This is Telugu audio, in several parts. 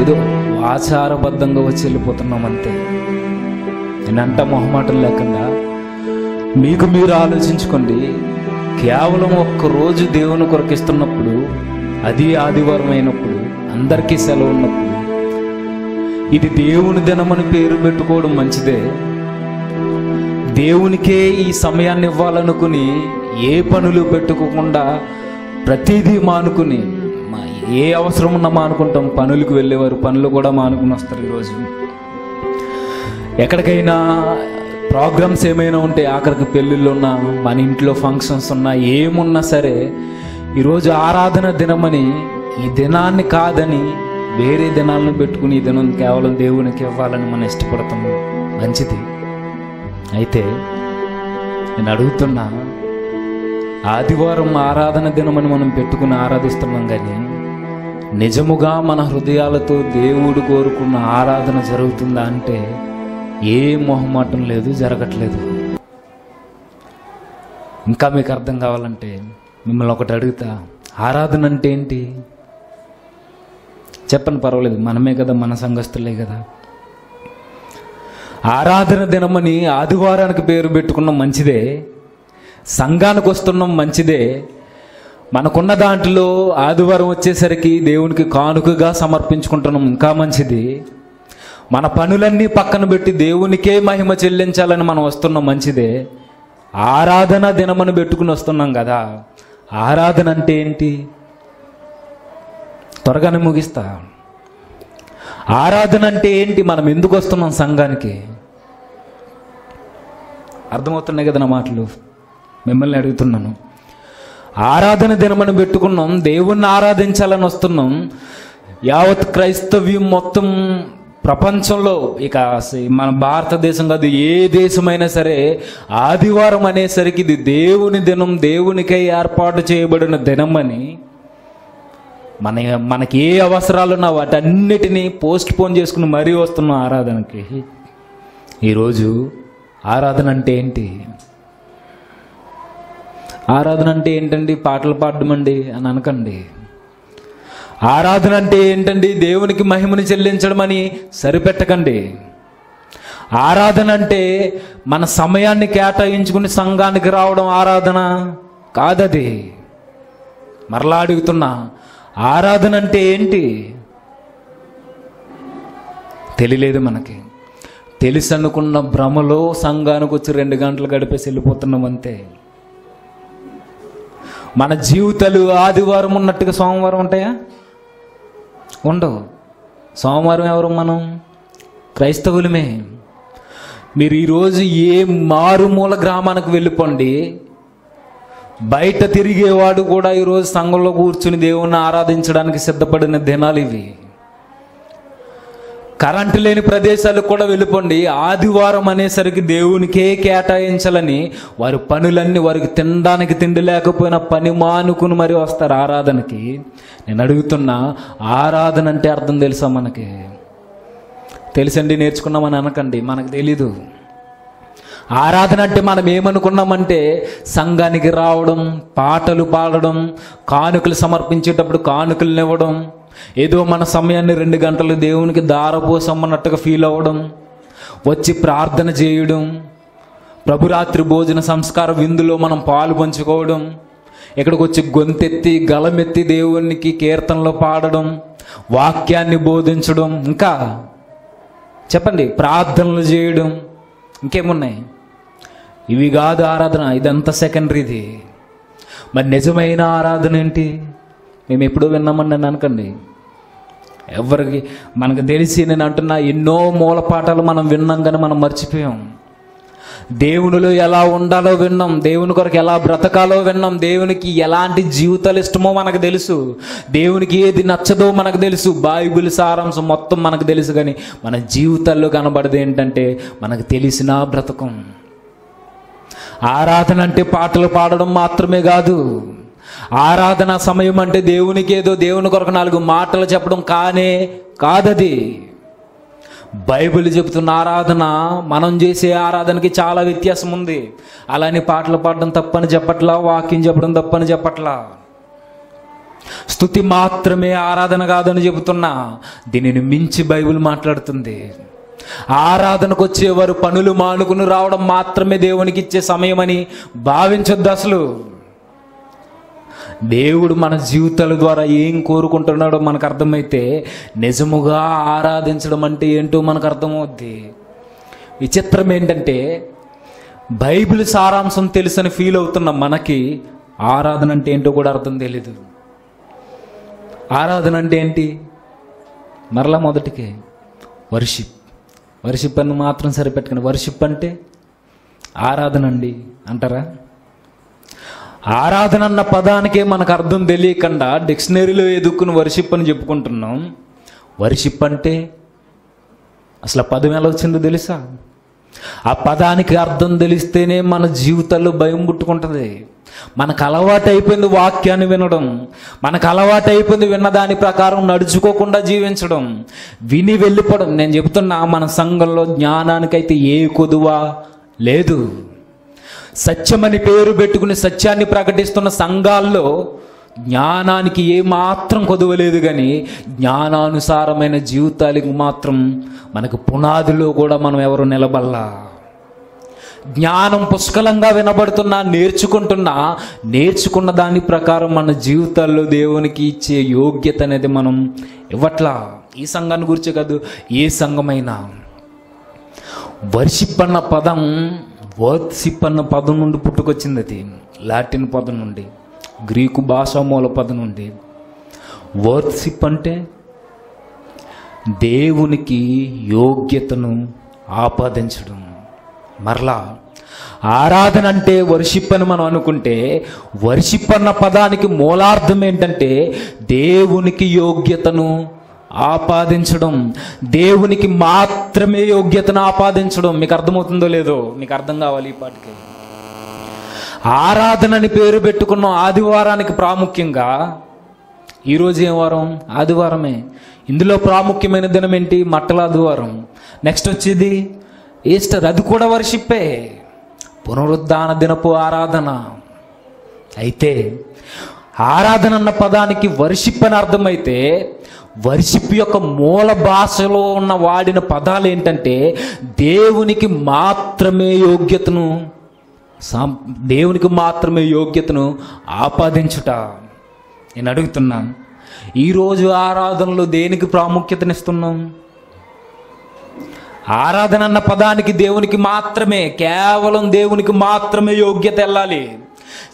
ఏదో ఆచారబద్ధంగా వచ్చి వెళ్ళిపోతున్నాం అంతే నేనంట మొహమాటం లేకుండా మీకు మీరు ఆలోచించుకోండి కేవలం ఒక్క రోజు దేవుని కొరకిస్తున్నప్పుడు అది ఆదివారం అయినప్పుడు అందరికీ సెలవు ఉన్నప్పుడు ఇది దేవుని దినమని పేరు పెట్టుకోవడం మంచిదే. దేవునికే ఈ సమయాన్ని ఇవ్వాలనుకుని ఏ పనులు పెట్టుకోకుండా ప్రతిదీ మానుకుని ఏ అవసరం ఉన్నా మానుకుంటాం. పనులకు వెళ్ళేవారు పనులు కూడా మానుకుని వస్తారు ఈరోజు. ఎక్కడికైనా ప్రోగ్రామ్స్ ఏమైనా ఉంటే ఆఖరికి పెళ్ళిళ్ళు ఉన్నా మన ఇంట్లో ఫంక్షన్స్ ఉన్నా ఏమున్నా సరే ఈరోజు ఆరాధన దినమని ఈ దినాన్ని కాదని వేరే దినాలను పెట్టుకుని ఈ దినం కేవలం దేవునికి ఇవ్వాలని మనం ఇష్టపడతాము మంచిది. అయితే నేను అడుగుతున్నా ఆదివారం ఆరాధన దినమని మనం పెట్టుకుని ఆరాధిస్తున్నాం కానీ నిజముగా మన హృదయాలతో దేవుడు కోరుకున్న ఆరాధన జరుగుతుందా అంటే ఏ మొహమాటం లేదు జరగట్లేదు. ఇంకా మీకు అర్థం కావాలంటే మిమ్మల్ని ఒకటి అడుగుతా. ఆరాధన అంటే ఏంటి? చెప్పని పర్వాలేదు మనమే కదా మన సంఘస్థులే కదా. ఆరాధన దినమని ఆదివారానికి పేరు పెట్టుకున్నాం మంచిదే సంఘానికి వస్తున్నాం మంచిదే మనకున్న దాంట్లో ఆదివారం వచ్చేసరికి దేవునికి కానుకగా సమర్పించుకుంటున్నాం. ఇంకా మంచిది. మన పనులన్నీ పక్కన పెట్టి దేవునికే మహిమ చెల్లించాలని మనం వస్తున్నాం. మంచిదే. ఆరాధన దినమని పెట్టుకుని వస్తున్నాం కదా. ఆరాధన అంటే ఏంటి? త్వరగానే ముగిస్తా. ఆరాధన అంటే ఏంటి? మనం ఎందుకు వస్తున్నాం సంఘానికి? అర్థమవుతున్నాయి కదా నా మాటలు? మిమ్మల్ని అడుగుతున్నాను. ఆరాధన దినమని పెట్టుకున్నాం. దేవుణ్ణి ఆరాధించాలని వస్తున్నాం. యావత్ క్రైస్తవ్యం మొత్తం ప్రపంచంలో ఇక మన భారతదేశం కాదు ఏ దేశమైనా సరే ఆదివారం అనేసరికి ఇది దేవుని దినం దేవునికై ఏర్పాటు చేయబడిన దినం అని మన మనకి ఏ అవసరాలు ఉన్నా వాటన్నిటినీ పోస్ట్ పోన్ చేసుకుని మరీ వస్తున్నాం ఆరాధనకి. ఈరోజు ఆరాధన అంటే ఏంటి? ఆరాధన అంటే ఏంటండి? పాటలు పాడడం అండి అని అనకండి. ఆరాధన అంటే ఏంటండి? దేవునికి మహిమను చెల్లించడం అని సరిపెట్టకండి. ఆరాధన అంటే మన సమయాన్ని కేటాయించుకుని సంఘానికి రావడం ఆరాధన కాదది. మరలా అడుగుతున్నా ఆరాధన అంటే ఏంటి? తెలియలేదు మనకి. తెలిసి అనుకున్న భ్రమలో సంఘానికి వచ్చి రెండు గంటలు గడిపేసి వెళ్ళిపోతున్నాం అంతే. మన జీవితాలు ఆదివారం ఉన్నట్టుగా సోమవారం ఉంటాయా? ఉండవు. సోమవారం ఎవరు మనం? క్రైస్తవులమే. మీరు ఈరోజు ఏ మారుమూల గ్రామానికి వెళ్ళిపోండి బయట తిరిగేవాడు కూడా ఈరోజు సంఘంలో కూర్చుని దేవుణ్ణి ఆరాధించడానికి సిద్ధపడిన దినాలు ఇవి. కరెంటు లేని ప్రదేశాలకు కూడా వెళ్ళిపోండి. ఆదివారం అనేసరికి దేవునికే కేటాయించాలని వారి పనులన్నీ వారికి తినడానికి తిండి లేకపోయినా పని మానుకుని మరి వస్తారు ఆరాధనకి. నేను అడుగుతున్నా ఆరాధన అంటే అర్థం తెలుసా మనకి? తెలుసండి నేర్చుకున్నామని అనకండి మనకు తెలీదు. ఆరాధన అంటే మనం ఏమనుకున్నామంటే సంఘానికి రావడం పాటలు పాడడం కానుకలు సమర్పించేటప్పుడు కానుకలు ఇవ్వడం ఏదో మన సమయాన్ని రెండు గంటలు దేవునికి దారపోసమ్మన్నట్టుగా ఫీల్ అవ్వడం వచ్చి ప్రార్థన చేయడం ప్రభురాత్రి భోజన సంస్కార విందులో మనం పాలు పంచుకోవడం ఇక్కడికి వచ్చి గొంతెత్తి గలమెత్తి దేవునికి కీర్తనలో పాడడం వాక్యాన్ని బోధించడం ఇంకా చెప్పండి ప్రార్థనలు చేయడం ఇంకేమున్నాయి? ఇవి కాదు ఆరాధన ఇదంతా సెకండరీది మరి నిజమైన ఆరాధన ఏంటి? మేము ఎప్పుడూ విన్నామని నన్ను అనకండి. ఎవరికి మనకు తెలిసి నేను అంటున్నా ఎన్నో మూల పాఠాలు మనం విన్నాం కానీ మనం మర్చిపోయాం. దేవునిలో ఎలా ఉండాలో విన్నాం. దేవుని కొరకు ఎలా బ్రతకాలో విన్నాం. దేవునికి ఎలాంటి జీవితాలు ఇష్టమో మనకు తెలుసు. దేవునికి ఏది నచ్చదో మనకు తెలుసు. బైబిల్ సారాంశం మొత్తం మనకు తెలుసు కానీ మన జీవితాల్లో కనబడదు ఏంటంటే మనకు తెలిసిన బ్రతకం. ఆరాధన అంటే పాటలు పాడడం మాత్రమే కాదు. ఆరాధన సమయం అంటే దేవునికి ఏదో దేవుని కొరకు నాలుగు మాటలు చెప్పడం కానే కాదది. బైబిల్ చెబుతున్న ఆరాధన మనం చేసే ఆరాధనకి చాలా వ్యత్యాసం ఉంది. అలానే పాటలు పాడడం తప్పని చెప్పట్లా వాక్యం చెప్పడం తప్పని చెప్పట్లా. స్థుతి మాత్రమే ఆరాధన కాదని చెబుతున్నా దీనిని మించి బైబిల్ మాట్లాడుతుంది. ఆరాధనకు వచ్చేవారు పనులు మానుకుని రావడం మాత్రమే దేవునికి ఇచ్చే సమయమని భావించొద్దు అసలు. దేవుడు మన జీవితాల ద్వారా ఏం కోరుకుంటున్నాడో మనకు అర్థమైతే నిజముగా ఆరాధించడం అంటే ఏంటో మనకు అర్థమవుద్ది. విచిత్రం ఏంటంటే బైబిల్ సారాంశం తెలుసని ఫీల్ అవుతున్న మనకి ఆరాధన అంటే ఏంటో కూడా అర్థం తెలీదు. ఆరాధన అంటే ఏంటి? మరలా మొదటికే వర్షిప్. వర్షిప్ అని మాత్రం సరిపెట్టుకుని వర్షిప్ అంటే ఆరాధన అండి అంటారా? ఆరాధన అన్న పదానికే మనకు అర్థం తెలియకుండా డిక్షనరీలో ఎదుక్కుని వర్షిప్ అని చెప్పుకుంటున్నాం. వర్షిప్ అంటే అసలు పదం ఎలా వచ్చిందో తెలుసా? ఆ పదానికి అర్థం తెలిస్తేనే మన జీవితాల్లో భయం పుట్టుకుంటుంది. మనకు అలవాటు అయిపోయింది వాక్యాన్ని వినడం. మనకు అలవాటు అయిపోయింది విన్నదాని ప్రకారం నడుచుకోకుండా జీవించడం. విని వెళ్ళిపోవడం. నేను చెప్తున్నా మన సంఘంలో జ్ఞానానికైతే ఏ కొదువా లేదు. సత్యమని పేరు పెట్టుకుని సత్యాన్ని ప్రకటిస్తున్న సంఘాల్లో జ్ఞానానికి ఏమాత్రం కొదవలేదు కానీ జ్ఞానానుసారమైన జీవితాలకు మాత్రం మనకు పునాదిలో కూడా మనం ఎవరు నిలబల్లా జ్ఞానం పుష్కలంగా వినబడుతున్నా నేర్చుకుంటున్నా నేర్చుకున్న దాని ప్రకారం మన జీవితాల్లో దేవునికి ఇచ్చే యోగ్యత అనేది మనం ఇవ్వట్లా. ఈ సంఘాన్ని గురించే కాదు ఏ సంఘమైనా. వర్షిప్ అన్న పదం వర్షిప్ అన్న పదం నుండి పుట్టుకొచ్చింది అది. లాటిన్ పదం నుండి గ్రీకు భాషా మూల పదం నుండి. వర్షిప్ అంటే దేవునికి యోగ్యతను ఆపాదించడం. మరలా ఆరాధన అంటే వర్షిప్ అని మనం అనుకుంటే వర్షిప్ అన్న పదానికి మూలార్థం ఏంటంటే దేవునికి యోగ్యతను ఆపాదించడం దేవునికి మాత్రమే యోగ్యతను ఆపాదించడం మీకు అర్థమవుతుందో లేదో మీకు అర్థం కావాలి ఈ పాటికి. ఆరాధన అని పేరు పెట్టుకున్న ఆదివారానికి ప్రాముఖ్యంగా ఈరోజు ఏం వారం? ఆదివారమే. ఇందులో ప్రాముఖ్యమైన దినం ఏంటి? మట్టల ఆదివారం. నెక్స్ట్ వచ్చేది ఈస్టర్ అది కూడా వర్షిప్పే పునరుద్ధాన దినపు ఆరాధన. అయితే ఆరాధన అన్న పదానికి వర్షిప్ అని అర్థమైతే వర్షిప్ యొక్క మూల భాషలో ఉన్న వాడిన పదాలు ఏంటంటే దేవునికి మాత్రమే యోగ్యతను దేవునికి మాత్రమే యోగ్యతను ఆపాదించుట. నేను అడుగుతున్నాను ఈరోజు ఆరాధనలో దేనికి ప్రాముఖ్యతనిస్తున్నాం? ఆరాధన అన్న పదానికి దేవునికి మాత్రమే కేవలం దేవునికి మాత్రమే యోగ్యత వెళ్ళాలి.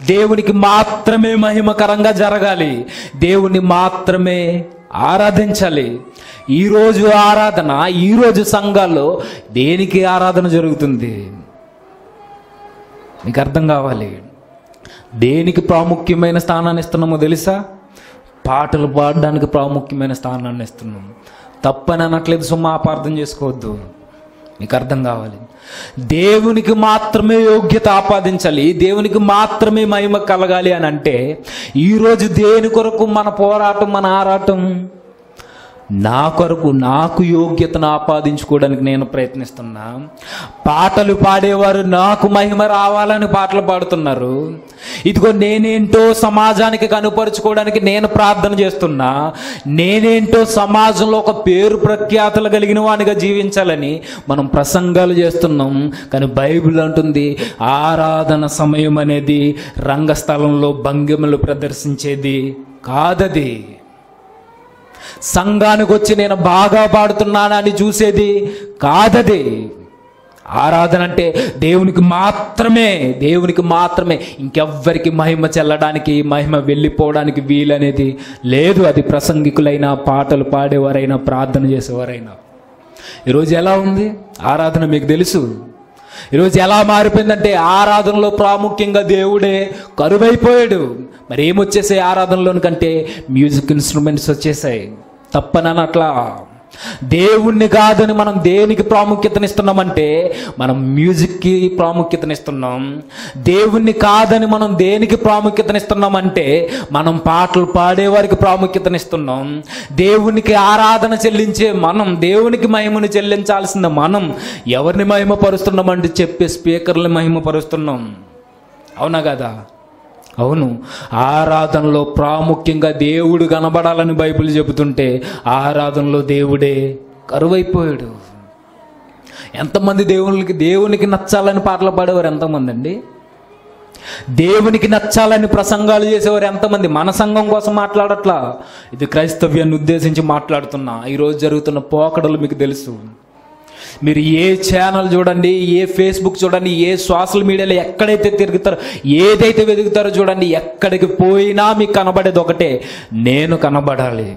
దేవునికి మాత్రమే మహిమకరంగా జరగాలి. దేవుని మాత్రమే ఆరాధించాలి. ఈరోజు ఆరాధన ఈరోజు సంఘాల్లో దేనికి ఆరాధన జరుగుతుంది? మీకు అర్థం కావాలి. దేనికి ప్రాముఖ్యమైన స్థానాన్ని ఇస్తున్నామో తెలుసా? పాటలు పాడడానికి ప్రాముఖ్యమైన స్థానాన్ని ఇస్తున్నాము తప్పని అనట్లేదు సుమ్మా అపార్థం చేసుకోవద్దు. మీకు అర్థం కావాలి. దేవునికి మాత్రమే యోగ్యత ఆపాదించాలి. దేవునికి మాత్రమే మహిమ కలగాలి అని అంటే ఈరోజు దేని కొరకు మన పోరాటం మన ఆరాటం? నా కొరకు నాకు యోగ్యతను ఆపాదించుకోవడానికి నేను ప్రయత్నిస్తున్నా. పాటలు పాడేవారు నాకు మహిమ రావాలని పాటలు పాడుతున్నారు. ఇదిగో నేనేంటో సమాజానికి కనుపరుచుకోవడానికి నేను ప్రార్థన చేస్తున్నా. నేనేంటో సమాజంలో ఒక పేరు ప్రఖ్యాతలు కలిగిన వానిగా జీవించాలని మనం ప్రసంగాలు చేస్తున్నాం. కానీ బైబిల్ అంటుంది ఆరాధన సమయం అనేది రంగస్థలంలో భంగిమలు ప్రదర్శించేది కాదది. సంఘానికి వచ్చి నేను బాగా పాడుతున్నానని చూసేది కాదది. ఆరాధన అంటే దేవునికి మాత్రమే దేవునికి మాత్రమే. ఇంకెవ్వరికి మహిమ చెల్లడానికి మహిమ వెళ్ళిపోవడానికి వీలనేది లేదు. అది ప్రసంగికులైనా పాటలు పాడేవారైనా ప్రార్థన చేసేవారైనా. ఈరోజు ఎలా ఉంది? ఆరాధన మీకు తెలుసు. ఈరోజు ఎలా మారిపోయిందంటే ఆరాధనలో ప్రాముఖ్యంగా దేవుడే కరువైపోయాడు. మరి ఏమొచ్చేసాయి ఆరాధనలోని కంటే మ్యూజిక్ ఇన్స్ట్రుమెంట్స్ వచ్చేసాయి. తప్పనని అట్లా దేవుణ్ణి కాదని మనం దేనికి ప్రాముఖ్యతనిస్తున్నామంటే మనం మ్యూజిక్కి ప్రాముఖ్యతనిస్తున్నాం. దేవుణ్ణి కాదని మనం దేనికి ప్రాముఖ్యతనిస్తున్నామంటే మనం పాటలు పాడేవారికి ప్రాముఖ్యతనిస్తున్నాం. దేవునికి ఆరాధన చెల్లించే మనం దేవునికి మహిమను చెల్లించాల్సిన మనం ఎవరిని మహిమపరుస్తున్నామంటే చెప్పే స్పీకర్ని మహిమపరుస్తున్నాం. అవునా కదా? అవును. ఆరాధనలో ప్రాముఖ్యంగా దేవుడు కనబడాలని బైబిల్ చెబుతుంటే ఆరాధనలో దేవుడే కరువైపోయాడు. ఎంతమంది దేవునికి దేవునికి నచ్చాలని పాటలు పాడేవారు ఎంతమంది అండి దేవునికి నచ్చాలని ప్రసంగాలు చేసేవారు ఎంతమంది? మన సంఘం కోసం మాట్లాడట్లా. ఇది క్రైస్తవ్యాన్ని ఉద్దేశించి మాట్లాడుతున్నా. ఈరోజు జరుగుతున్న పోకడలు మీకు తెలుసు. మీరు ఏ ఛానల్ చూడండి ఏ ఫేస్బుక్ చూడండి ఏ సోషల్ మీడియాలో ఎక్కడైతే తిరుగుతారో ఏదైతే వెతుకుతారో చూడండి ఎక్కడికి పోయినా మీకు కనబడేది ఒకటే నేను కనబడాలి.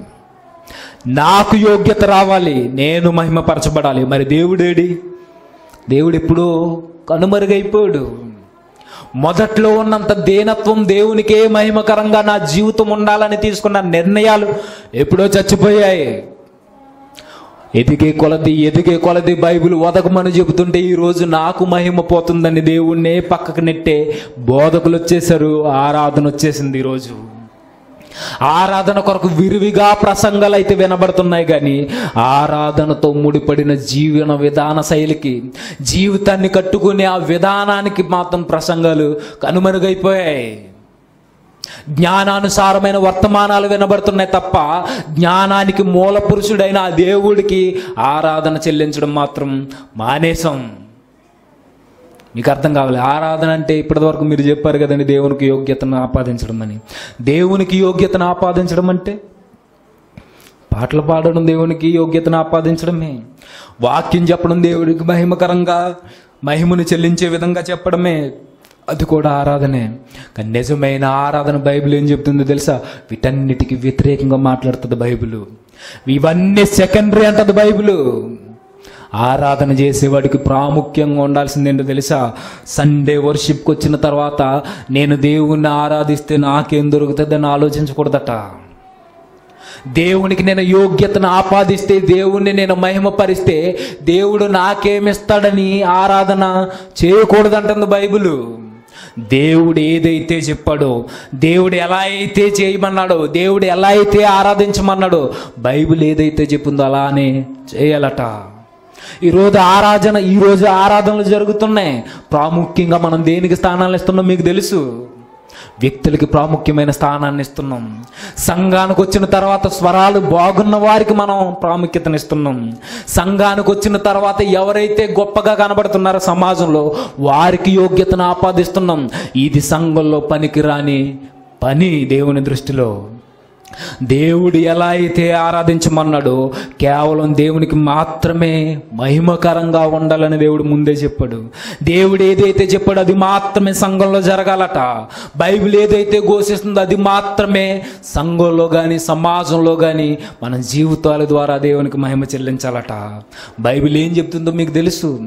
నాకు యోగ్యత రావాలి నేను మహిమపరచబడాలి. మరి దేవుడేడి దేవుడు ఎప్పుడూ కనుమరుగైపోయాడు. మొదట్లో ఉన్నంత దేనత్వం దేవునికే మహిమకరంగా నా జీవితం ఉండాలని తీసుకున్న నిర్ణయాలు ఎప్పుడో చచ్చిపోయాయి. ఎదిగే కొలది ఎదిగే కొలది బైబిల్ వదకమని చెబుతుంటే ఈ రోజు నాకు మహిమ పోతుందని దేవుణ్ణే పక్కకు నెట్టే బోధకులు వచ్చేసారు ఆరాధన వచ్చేసింది ఈరోజు ఆరాధన కొరకు విరివిగా ప్రసంగాలు అయితే వినబడుతున్నాయి కానీ ఆరాధనతో ముడిపడిన జీవన విధాన శైలికి జీవితాన్ని కట్టుకునే ఆ విధానానికి మాత్రం ప్రసంగాలు కనుమరుగైపోయాయి. జ్ఞానానుసారమైన వర్తమానాలు వినబడుతున్నాయి తప్ప జ్ఞానానికి మూల పురుషుడైన ఆ దేవుడికి ఆరాధన చెల్లించడం మాత్రం మానేసం మీకు అర్థం కావాలి. ఆరాధన అంటే ఇప్పటివరకు మీరు చెప్పారు కదండి దేవునికి యోగ్యతను ఆపాదించడం అని దేవునికి యోగ్యతను ఆపాదించడం అంటే? పాటలు పాడడం దేవునికి యోగ్యతను ఆపాదించడమే. వాక్యం చెప్పడం దేవుడికి మహిమకరంగా మహిమను చెల్లించే విధంగా చెప్పడమే. అది కూడా ఆరాధనే. కానీ నిజమైన ఆరాధన బైబిల్ ఏం చెప్తుందో తెలుసా? వీటన్నిటికీ వ్యతిరేకంగా మాట్లాడుతుంది బైబిల్. ఇవన్నీ సెకండరీ అంటది బైబిల్. ఆరాధన చేసేవాడికి ప్రాముఖ్యంగా ఉండాల్సింది ఏంటో తెలుసా? సండే వర్షిప్కి వచ్చిన తర్వాత నేను దేవుణ్ణి ఆరాధిస్తే నాకేం దొరుకుతుందని ఆలోచించకూడదట. దేవునికి నేను యోగ్యతను ఆపాదిస్తే దేవుణ్ణి నేను మహిమపరిస్తే దేవుడు నాకేమిస్తాడని ఆరాధన చేయకూడదంటుంది బైబిలు. దేవుడు ఏదైతే చెప్పాడో దేవుడు ఎలా అయితే చేయమన్నాడో దేవుడు ఎలా అయితే ఆరాధించమన్నాడో బైబిల్ ఏదైతే చెప్పిందో అలానే చేయాలట. ఈరోజు ఆరాధన ఈరోజు ఆరాధనలు జరుగుతున్నాయి. ప్రాముఖ్యంగా మనం దేనికి స్థానాలు ఇస్తున్నాం మీకు తెలుసు. వ్యక్తులకి ప్రాముఖ్యమైన స్థానాన్ని ఇస్తున్నాం. సంఘానికి వచ్చిన తర్వాత స్వరాలు బాగున్న వారికి మనం ప్రాముఖ్యతనిస్తున్నాం సంఘానికి వచ్చిన తర్వాత ఎవరైతే గొప్పగా కనబడుతున్నారో సమాజంలో వారికి యోగ్యతను ఆపాదిస్తున్నాం. ఇది సంఘంలో పనికిరాని పని దేవుని దృష్టిలో. దేవుడు ఎలా అయితే ఆరాధించమన్నాడో కేవలం దేవునికి మాత్రమే మహిమకరంగా ఉండాలని దేవుడు ముందే చెప్పాడు. దేవుడు ఏదైతే చెప్పాడో అది మాత్రమే సంఘంలో జరగాలట. బైబిల్ ఏదైతే ఘోషిస్తుందో అది మాత్రమే సంఘంలో కానీ సమాజంలో కానీ మన జీవితాల ద్వారా దేవునికి మహిమ చెల్లించాలట. బైబిల్ ఏం చెప్తుందో మీకు తెలుసు.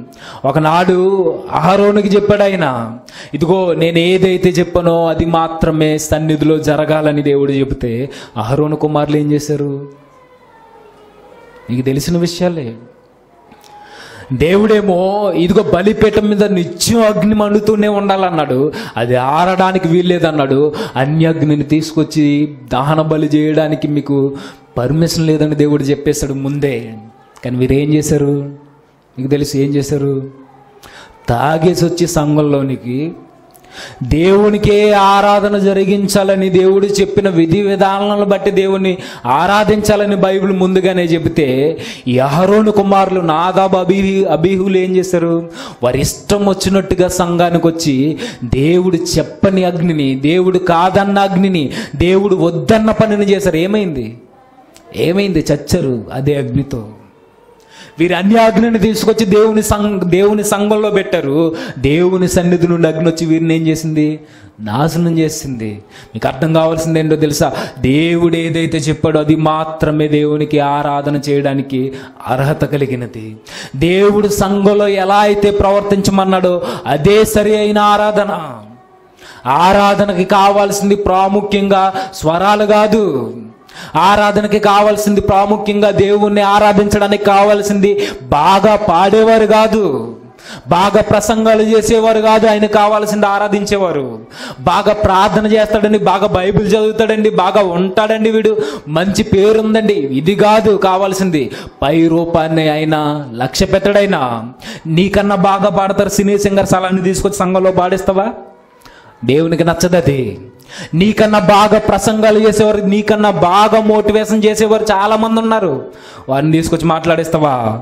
ఒకనాడు ఆహరోనికి చెప్పాడు ఆయన ఇదిగో నేను ఏదైతే చెప్పానో అది మాత్రమే సన్నిధిలో జరగాలని దేవుడు చెబితే అహరోను కుమారులు ఏం చేశారు? నీకు తెలిసిన విషయాలే. దేవుడేమో ఇదిగో బలిపీఠం మీద నిత్యం అగ్ని మండుతూనే ఉండాలన్నాడు. అది ఆరడానికి వీల్లేదన్నాడు. అన్య అగ్నిని తీసుకొచ్చి దహన బలి చేయడానికి మీకు పర్మిషన్ లేదని దేవుడు చెప్పేశాడు ముందే. కానీ మీరు ఏం చేశారు? మీకు తెలిసి ఏం చేశారు? తాగేసి వచ్చి సంఘంలోనికి దేవునికే ఆరాధన జరిగించాలని దేవుడు చెప్పిన విధి విధానాలను బట్టి దేవుని ఆరాధించాలని బైబిల్ ముందుగానే చెబితే యహరోను కుమారులు నాదాబ్ అభిహి అభిహులు ఏం చేశారు? వారి ఇష్టం వచ్చినట్టుగా సంఘానికి వచ్చి దేవుడు చెప్పని అగ్నిని దేవుడు కాదన్న అగ్నిని దేవుడు వద్దన్న పనిని చేశారు. ఏమైంది? ఏమైంది? చచ్చరు అదే అగ్నితో. వీరు అన్యాగ్నిని తీసుకొచ్చి దేవుని సంఘ దేవుని సంఘంలో పెట్టారు. దేవుని సన్నిధి నుండి అగ్ని వచ్చి వీరిని ఏం చేసింది? నాశనం చేసింది. మీకు అర్థం కావాల్సింది ఏంటో తెలుసా? దేవుడు ఏదైతే చెప్పాడో అది మాత్రమే దేవునికి ఆరాధన చేయడానికి అర్హత కలిగినది. దేవుడు సంఘంలో ఎలా అయితే ప్రవర్తించమన్నాడో అదే సరి అయిన ఆరాధన. ఆరాధనకి కావాల్సింది ప్రాముఖ్యంగా స్వరాలు కాదు. ఆరాధనకి కావాల్సింది ప్రాముఖ్యంగా దేవుణ్ణి ఆరాధించడానికి కావాల్సింది బాగా పాడేవారు కాదు. బాగా ప్రసంగాలు చేసేవారు కాదు ఆయన కావాల్సింది ఆరాధించేవారు. బాగా ప్రార్థన చేస్తాడండి బాగా బైబిల్ చదువుతాడండి బాగా ఉంటాడండి వీడు. మంచి పేరుందండి. ఇది కాదు కావాల్సింది పై రూపాన్ని అయినా లక్ష్య పెట్టడైనా నీకన్నా బాగా పాడతారు సినీ సింగర్స్ అలాంటి తీసుకొచ్చి సంఘంలో పాడిస్తావా? దేవునికి నచ్చదది. నీకన్నా బాగా ప్రసంగాలు చేసేవారు నీకన్నా బాగా మోటివేషన్ చేసేవారు చాలా మంది ఉన్నారు. వారిని తీసుకొచ్చి మాట్లాడేస్తావా?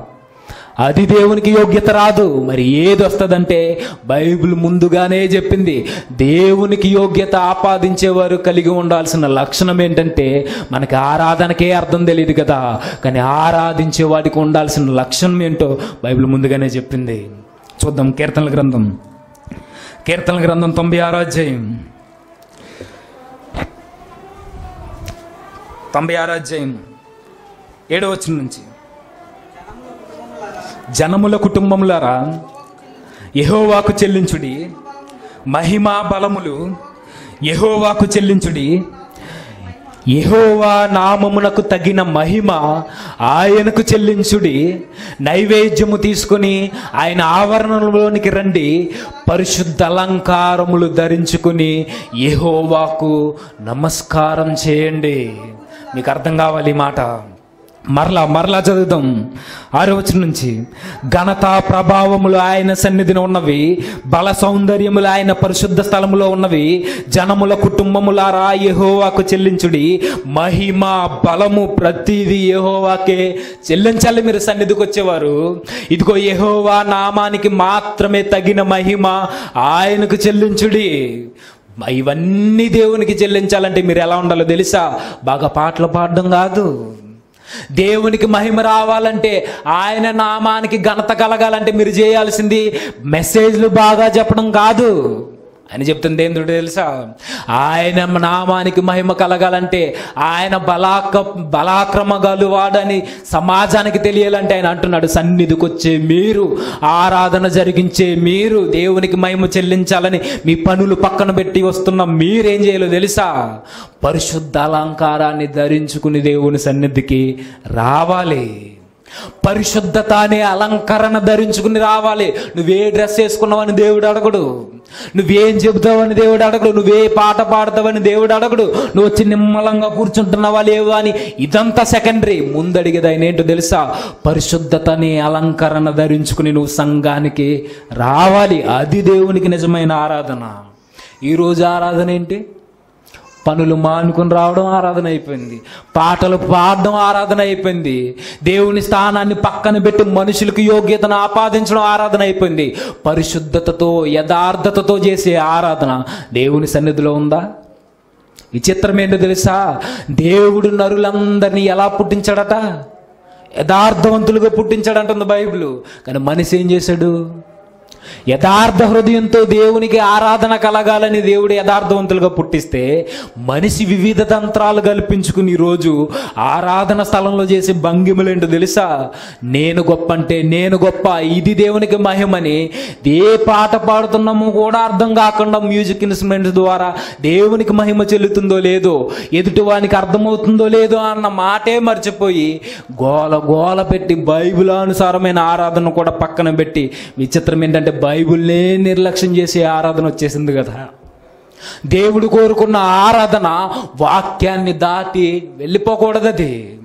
అది దేవునికి యోగ్యత రాదు. మరి ఏది వస్తుందంటే బైబిల్ ముందుగానే చెప్పింది. దేవునికి యోగ్యత ఆపాదించేవారు కలిగి ఉండాల్సిన లక్షణం ఏంటంటే మనకి ఆరాధనకే అర్థం తెలియదు కదా. కానీ ఆరాధించే వాడికి ఉండాల్సిన లక్షణం ఏంటో బైబిల్ ముందుగానే చెప్పింది. చూద్దాం కీర్తనల గ్రంథం. కీర్తనల గ్రంథం తొంభై ఆరో అధ్యాయం. తొంభై ఆరో అధ్యాయం ఏడో వచ్చిన నుంచి. జనముల కుటుంబములారా యహోవాకు చెల్లించుడి మహిమా బలములు యహోవాకు చెల్లించుడి. యహోవా నామమునకు తగిన మహిమ ఆయనకు చెల్లించుడి. నైవేద్యము తీసుకుని ఆయన ఆవరణలోనికి రండి పరిశుద్ధ అలంకారములు ధరించుకుని యహోవాకు నమస్కారం చేయండి. మీకు అర్థం కావాలి మాట? మరలా మరలా చదువుదాం. ఆరో నుంచి ఘనత ప్రభావములు ఆయన సన్నిధిని ఉన్నవి బల సౌందర్యములు ఆయన పరిశుద్ధ స్థలములో ఉన్నవి జనముల కుటుంబములారా యహోవాకు చెల్లించుడి. మహిమ బలము ప్రతిదీ యహోవాకే చెల్లించాలి మీరు సన్నిధికి వచ్చేవారు. ఇదిగో యహోవా నామానికి మాత్రమే తగిన మహిమ ఆయనకు చెల్లించుడి. ఇవన్నీ దేవునికి చెల్లించాలంటే మీరు ఎలా ఉండాలో తెలుసా? బాగా పాటలు పాడడం కాదు. దేవునికి మహిమ రావాలంటే ఆయన నామానికి ఘనత కలగాలంటే మీరు చేయాల్సింది మెసేజ్లు బాగా చెప్పడం కాదు. అని చెప్తుంది ఏంటో తెలుసా? ఆయన నామానికి మహిమ కలగాలంటే ఆయన బలాక బలాక్రమ గలువాడని సమాజానికి తెలియాలంటే ఆయన అంటున్నాడు సన్నిధికి వచ్చే మీరు ఆరాధన జరిగించే మీరు దేవునికి మహిమ చెల్లించాలని మీ పనులు పక్కన పెట్టి వస్తున్న మీరేం చేయాలో తెలుసా? పరిశుద్ధ అలంకారాన్ని ధరించుకుని దేవుని సన్నిధికి రావాలి. పరిశుద్ధత అనే అలంకరణ ధరించుకుని రావాలి. నువ్వే డ్రెస్ వేసుకున్నావని దేవుడు అడగడు. నువ్వేం చెబుతావని దేవుడు అడగడు. నువ్వే పాట పాడతావని దేవుడు అడగడు. నువ్వు వచ్చి నిమ్మలంగా కూర్చుంటున్నావా లేవా అని ఇదంతా సెకండరీ. ముందడిగేది ఆయన ఏంటో తెలుసా? పరిశుద్ధతని అలంకరణ ధరించుకుని నువ్వు సంఘానికి రావాలి. అది దేవునికి నిజమైన ఆరాధన. ఈరోజు ఆరాధన ఏంటి? పనులు మానుకుని రావడం ఆరాధన అయిపోయింది. పాటలు పాడడం ఆరాధన అయిపోయింది. దేవుని స్థానాన్ని పక్కన పెట్టి మనుషులకు యోగ్యతను ఆపాదించడం ఆరాధన అయిపోయింది. పరిశుద్ధతతో యథార్థతతో చేసే ఆరాధన దేవుని సన్నిధిలో ఉందా? విచిత్రం ఏంటో తెలుసా? దేవుడు నరులందరినీ ఎలా పుట్టించాడట? యథార్థవంతులుగా పుట్టించాడంటుంది బైబిల్. కానీ మనిషి ఏం చేశాడు? యథార్థ హృదయంతో దేవునికి ఆరాధన కలగాలని దేవుడు యథార్థవంతులుగా పుట్టిస్తే మనిషి వివిధ తంత్రాలు కల్పించుకుని ఈరోజు ఆరాధన స్థలంలో చేసే భంగిమలేంటో తెలుసా? నేను గొప్ప అంటే నేను గొప్ప ఇది దేవునికి మహిమని ఏ పాట పాడుతున్నామో కూడా అర్థం కాకుండా మ్యూజిక్ ఇన్స్ట్రుమెంట్స్ ద్వారా దేవునికి మహిమ చెల్లుతుందో లేదో ఎదుటివానికి అర్థమవుతుందో లేదో అన్న మాటే మర్చిపోయి గోల గోల పెట్టి బైబిల్ అనుసారమైన ఆరాధన కూడా పక్కన పెట్టి విచిత్రం ఏంటంటే బైబిల్నే నిర్లక్ష్యం చేసే ఆరాధన వచ్చేసింది కదా. దేవుడు కోరుకున్న ఆరాధన వాక్యాన్ని దాటి వెళ్ళిపోకూడదు అది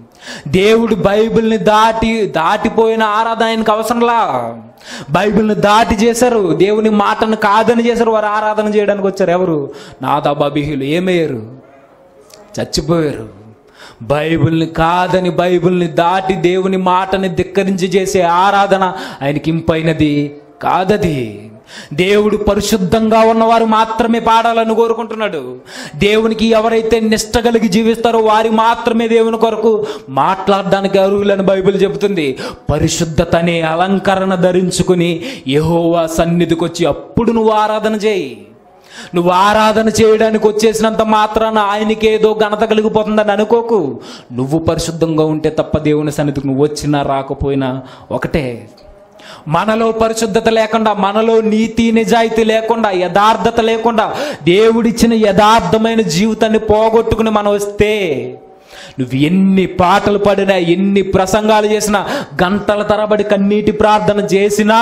దేవుడు బైబిల్ని దాటి దాటిపోయిన ఆరాధన ఆయనకు అవసరంలా? బైబిల్ని దాటి చేశారు. దేవుని మాటను కాదని చేశారు. వారు ఆరాధన చేయడానికి వచ్చారు. ఎవరు? నాదాబాబిహులు ఏమయ్యారు? చచ్చిపోయారు. బైబిల్ని కాదని బైబిల్ని దాటి దేవుని మాటని ధిక్కరించి చేసే ఆరాధన ఆయనకి ఇంపైనది కాదది. దేవుడు పరిశుద్ధంగా ఉన్నవారు మాత్రమే పాడాలని కోరుకుంటున్నాడు. దేవునికి ఎవరైతే నిష్ట కలిగి జీవిస్తారో వారి మాత్రమే దేవుని కొరకు మాట్లాడడానికి అరువులని బైబిల్ చెబుతుంది. పరిశుద్ధత అనే అలంకరణ ధరించుకుని యహోవా సన్నిధికి వచ్చి అప్పుడు నువ్వు ఆరాధన చేయి. నువ్వు ఆరాధన చేయడానికి వచ్చేసినంత మాత్రాన ఆయనకి ఏదో ఘనత కలిగిపోతుందని అనుకోకు. నువ్వు పరిశుద్ధంగా ఉంటే తప్ప దేవుని సన్నిధికి నువ్వు వచ్చినా రాకపోయినా ఒకటే. మనలో పరిశుద్ధత లేకుండా మనలో నీతి నిజాయితీ లేకుండా యథార్థత లేకుండా దేవుడిచ్చిన యథార్థమైన జీవితాన్ని పోగొట్టుకుని మనం వస్తే నువ్వు ఎన్ని పాటలు పాడినా ఎన్ని ప్రసంగాలు చేసినా గంటల తరబడి కన్నీటి ప్రార్థన చేసినా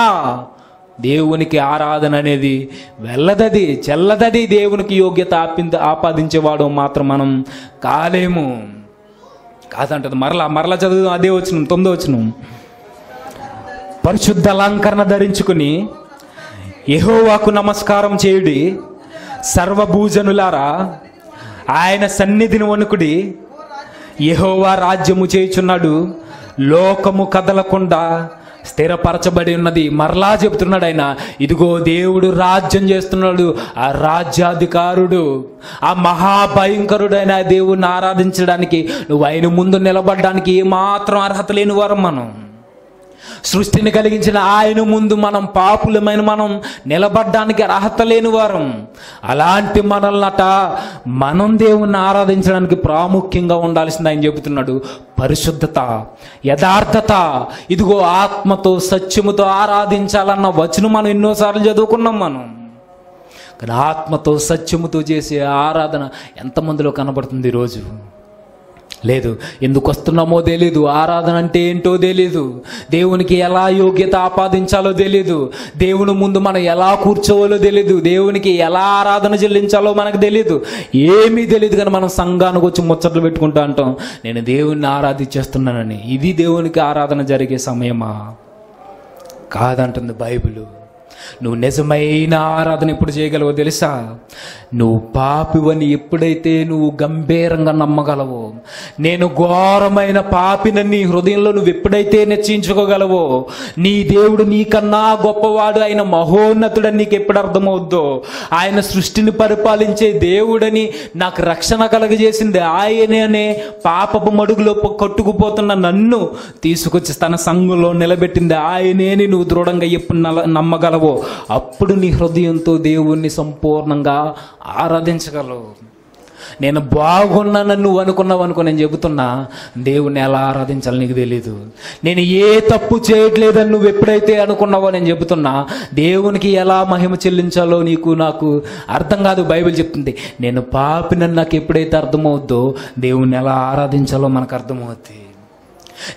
దేవునికి ఆరాధన అనేది వెళ్ళదది చెల్లదది దేవునికి యోగ్యత ఆపింద ఆపాదించేవాడు మాత్రం మనం కాలేము. కాదంటది మరలా మరలా చదువు అదే వచ్చిన తొమ్మిదో వచ్చినాం పరిశుద్ధ అలంకరణ ధరించుకుని యహోవాకు నమస్కారం చేయుడి సర్వభూజనులారా ఆయన సన్నిధిని వణుకుడి యహోవా రాజ్యము చేయుచున్నాడు లోకము కదలకుండా స్థిరపరచబడి ఉన్నది. మరలా చెబుతున్నాడు ఆయన ఇదిగో దేవుడు రాజ్యం చేస్తున్నాడు ఆ రాజ్యాధికారుడు ఆ మహాభయంకరుడైన దేవుణ్ణి ఆరాధించడానికి నువ్వు ఆయన ముందు నిలబడడానికి ఏమాత్రం అర్హత లేని వారం మనం. సృష్టిని కలిగించిన ఆయన ముందు మనం పాపులమైన మనం నిలబడ్డానికి అర్హత లేని వారం. అలాంటి మనల్నట మనం దేవుణ్ణి ఆరాధించడానికి ప్రాముఖ్యంగా ఉండాల్సింది ఆయన చెబుతున్నాడు. పరిశుద్ధత యథార్థత. ఇదిగో ఆత్మతో సత్యముతో ఆరాధించాలన్న వచనం మనం ఎన్నోసార్లు చదువుకున్నాం మనం. కానీ ఆత్మతో సత్యముతో చేసే ఆరాధన ఎంతమందిలో కనబడుతుంది ఈరోజు? లేదు. ఎందుకు వస్తున్నామో తెలీదు. ఆరాధన అంటే ఏంటో తెలీదు. దేవునికి ఎలా యోగ్యత ఆపాదించాలో తెలీదు. దేవుని ముందు మనం ఎలా కూర్చోవాలో తెలీదు. దేవునికి ఎలా ఆరాధన చెల్లించాలో మనకు తెలీదు. ఏమీ తెలియదు కానీ మనం సంఘానికి వచ్చి ముచ్చట్లు పెట్టుకుంటూ అంటాం నేను దేవుణ్ణి ఆరాధించేస్తున్నానని ఇది దేవునికి ఆరాధన జరిగే సమయమా? కాదంటుంది బైబిల్. నువ్వు నిజమైన ఆరాధన ఎప్పుడు చేయగలవో తెలుసా? నువ్వు పాపివని ఎప్పుడైతే నువ్వు గంభీరంగా నమ్మగలవో నేను ఘోరమైన పాపినని నీ హృదయంలో నువ్వు ఎప్పుడైతే నిశ్చయించుకోగలవో నీ దేవుడు నీకన్నా గొప్పవాడు ఆయన మహోన్నతుడని నీకు ఎప్పుడు అర్థమవుద్దో ఆయన సృష్టిని పరిపాలించే దేవుడని నాకు రక్షణ కలగజేసింది ఆయనే అనే పాపపు మడుగులో కట్టుకుపోతున్న నన్ను తీసుకొచ్చి తన సంఘంలో నిలబెట్టింది ఆయనేని నువ్వు దృఢంగా ఎప్పుడు నల- నమ్మగలవో అప్పుడు నీ హృదయంతో దేవుణ్ణి సంపూర్ణంగా ఆరాధించగలవు. నేను బాగున్నానని నువ్వు అనుకున్నావు అనుకో నేను చెబుతున్నా దేవుణ్ణి ఎలా ఆరాధించాలి నీకు తెలీదు. నేను ఏ తప్పు చేయట్లేదని నువ్వు ఎప్పుడైతే అనుకున్నావో నేను చెబుతున్నా దేవునికి ఎలా మహిమ చెల్లించాలో నీకు నాకు అర్థం కాదు బైబిల్ చెప్తుంది. నేను పాపినని నాకు ఎప్పుడైతే అర్థమవుద్దో దేవుణ్ణి ఎలా ఆరాధించాలో మనకు అర్థమవుద్ది.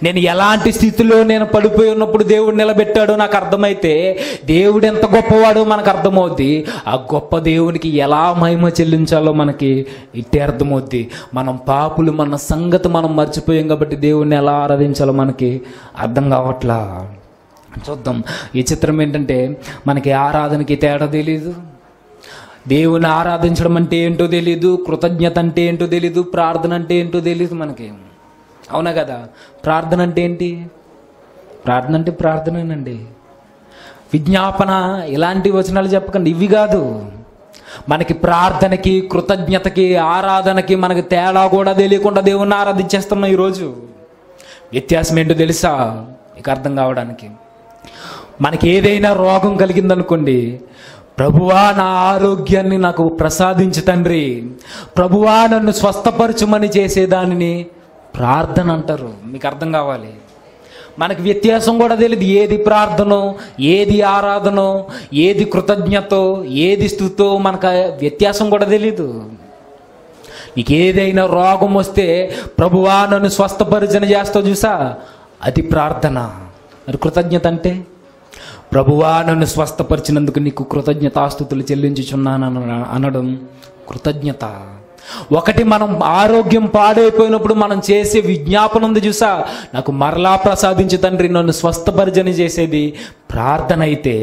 నేను ఎలాంటి స్థితిలో నేను పడిపోయి ఉన్నప్పుడు దేవుడు నిలబెట్టాడో నాకు అర్థమైతే దేవుడు ఎంత గొప్పవాడో మనకు అర్థమవుద్ది. ఆ గొప్ప దేవునికి ఎలా మహిమ చెల్లించాలో మనకి ఇట్టే అర్థమవుద్ది. మనం పాపులు మన సంగతి మనం మర్చిపోయాం కాబట్టి దేవుడిని ఎలా ఆరాధించాలో మనకి అర్థం కావట్లా? చూద్దాం. ఈ చిత్రం ఏంటంటే మనకి ఆరాధనకి తేడా తెలీదు. దేవుని ఆరాధించడం అంటే ఏంటో తెలీదు. కృతజ్ఞత అంటే ఏంటో తెలీదు. ప్రార్థన అంటే ఏంటో తెలీదు మనకి. అవునా కదా? ప్రార్థన అంటే ఏంటి? ప్రార్థన అంటే ప్రార్థనేనండి. విజ్ఞాపన ఇలాంటి వచనాలు చెప్పకండి. ఇవి కాదు. మనకి ప్రార్థనకి కృతజ్ఞతకి ఆరాధనకి మనకి తేడా కూడా తెలియకుండా దేవుణ్ణి ఆరాధించేస్తున్నాం ఈరోజు. వ్యత్యాసం ఏంటో తెలుసా? మీకు అర్థం కావడానికి. మనకి ఏదైనా రోగం కలిగిందనుకోండి ప్రభువా నా ఆరోగ్యాన్ని నాకు ప్రసాదించు తండ్రి. ప్రభువా నన్ను స్వస్థపరచుమని చేసేదానిని ప్రార్థన అంటారు. మీకు అర్థం కావాలి. మనకి వ్యత్యాసం కూడా తెలియదు ఏది ప్రార్థనో ఏది ఆరాధనో ఏది కృతజ్ఞతో ఏది స్థుతో మనకు వ్యత్యాసం కూడా తెలీదు. నీకు ఏదైనా రోగం వస్తే ప్రభువా నన్ను స్వస్థపరిచన చేస్తావు చూసా? అది ప్రార్థన. మరి కృతజ్ఞత అంటే? ప్రభువా నన్ను స్వస్థపరిచినందుకు నీకు కృతజ్ఞతాస్తుతులు చెల్లించుచున్నాను అన- అనడం కృతజ్ఞత. ఒకటి మనం ఆరోగ్యం పాడైపోయినప్పుడు మనం చేసే విజ్ఞాపన ఉంది చూసా? నాకు మరలా ప్రసాదించి తండ్రి నన్ను స్వస్థపరిచని చేసేది ప్రార్థన అయితే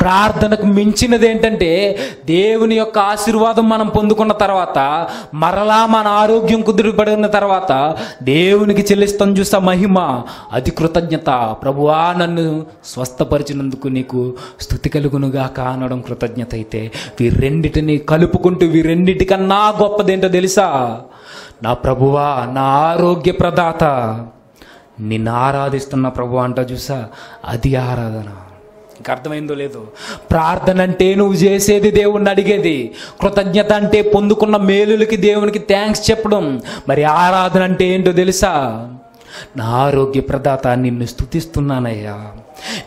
ప్రార్థనకు మించినది ఏంటంటే దేవుని యొక్క ఆశీర్వాదం మనం పొందుకున్న తర్వాత మరలా మన ఆరోగ్యం కుదిరిపడిన తర్వాత దేవునికి చెల్లిస్తాం చూసా మహిమ అది కృతజ్ఞత. ప్రభువా నన్ను స్వస్థపరిచినందుకు నీకు స్థుతి కలుగునుగా కానడం కృతజ్ఞత అయితే. వీరెండిటిని కలుపుకుంటూ వీరెండిటికన్నా గొప్పదేంటో తెలుసా? నా ప్రభువా నా ఆరోగ్య ప్రదాత. నిన్ను ఆరాధిస్తున్న ప్రభు అంట చూసా అది ఆరాధన. ఇంకా అర్థమైందో లేదో? ప్రార్థన అంటే నువ్వు చేసేది దేవుణ్ణి అడిగేది. కృతజ్ఞత అంటే పొందుకున్న మేలులకి దేవునికి థ్యాంక్స్ చెప్పడం. మరి ఆరాధన అంటే ఏంటో తెలుసా? నా ఆరోగ్య ప్రదాత నిన్ను స్థుతిస్తున్నానయ్యా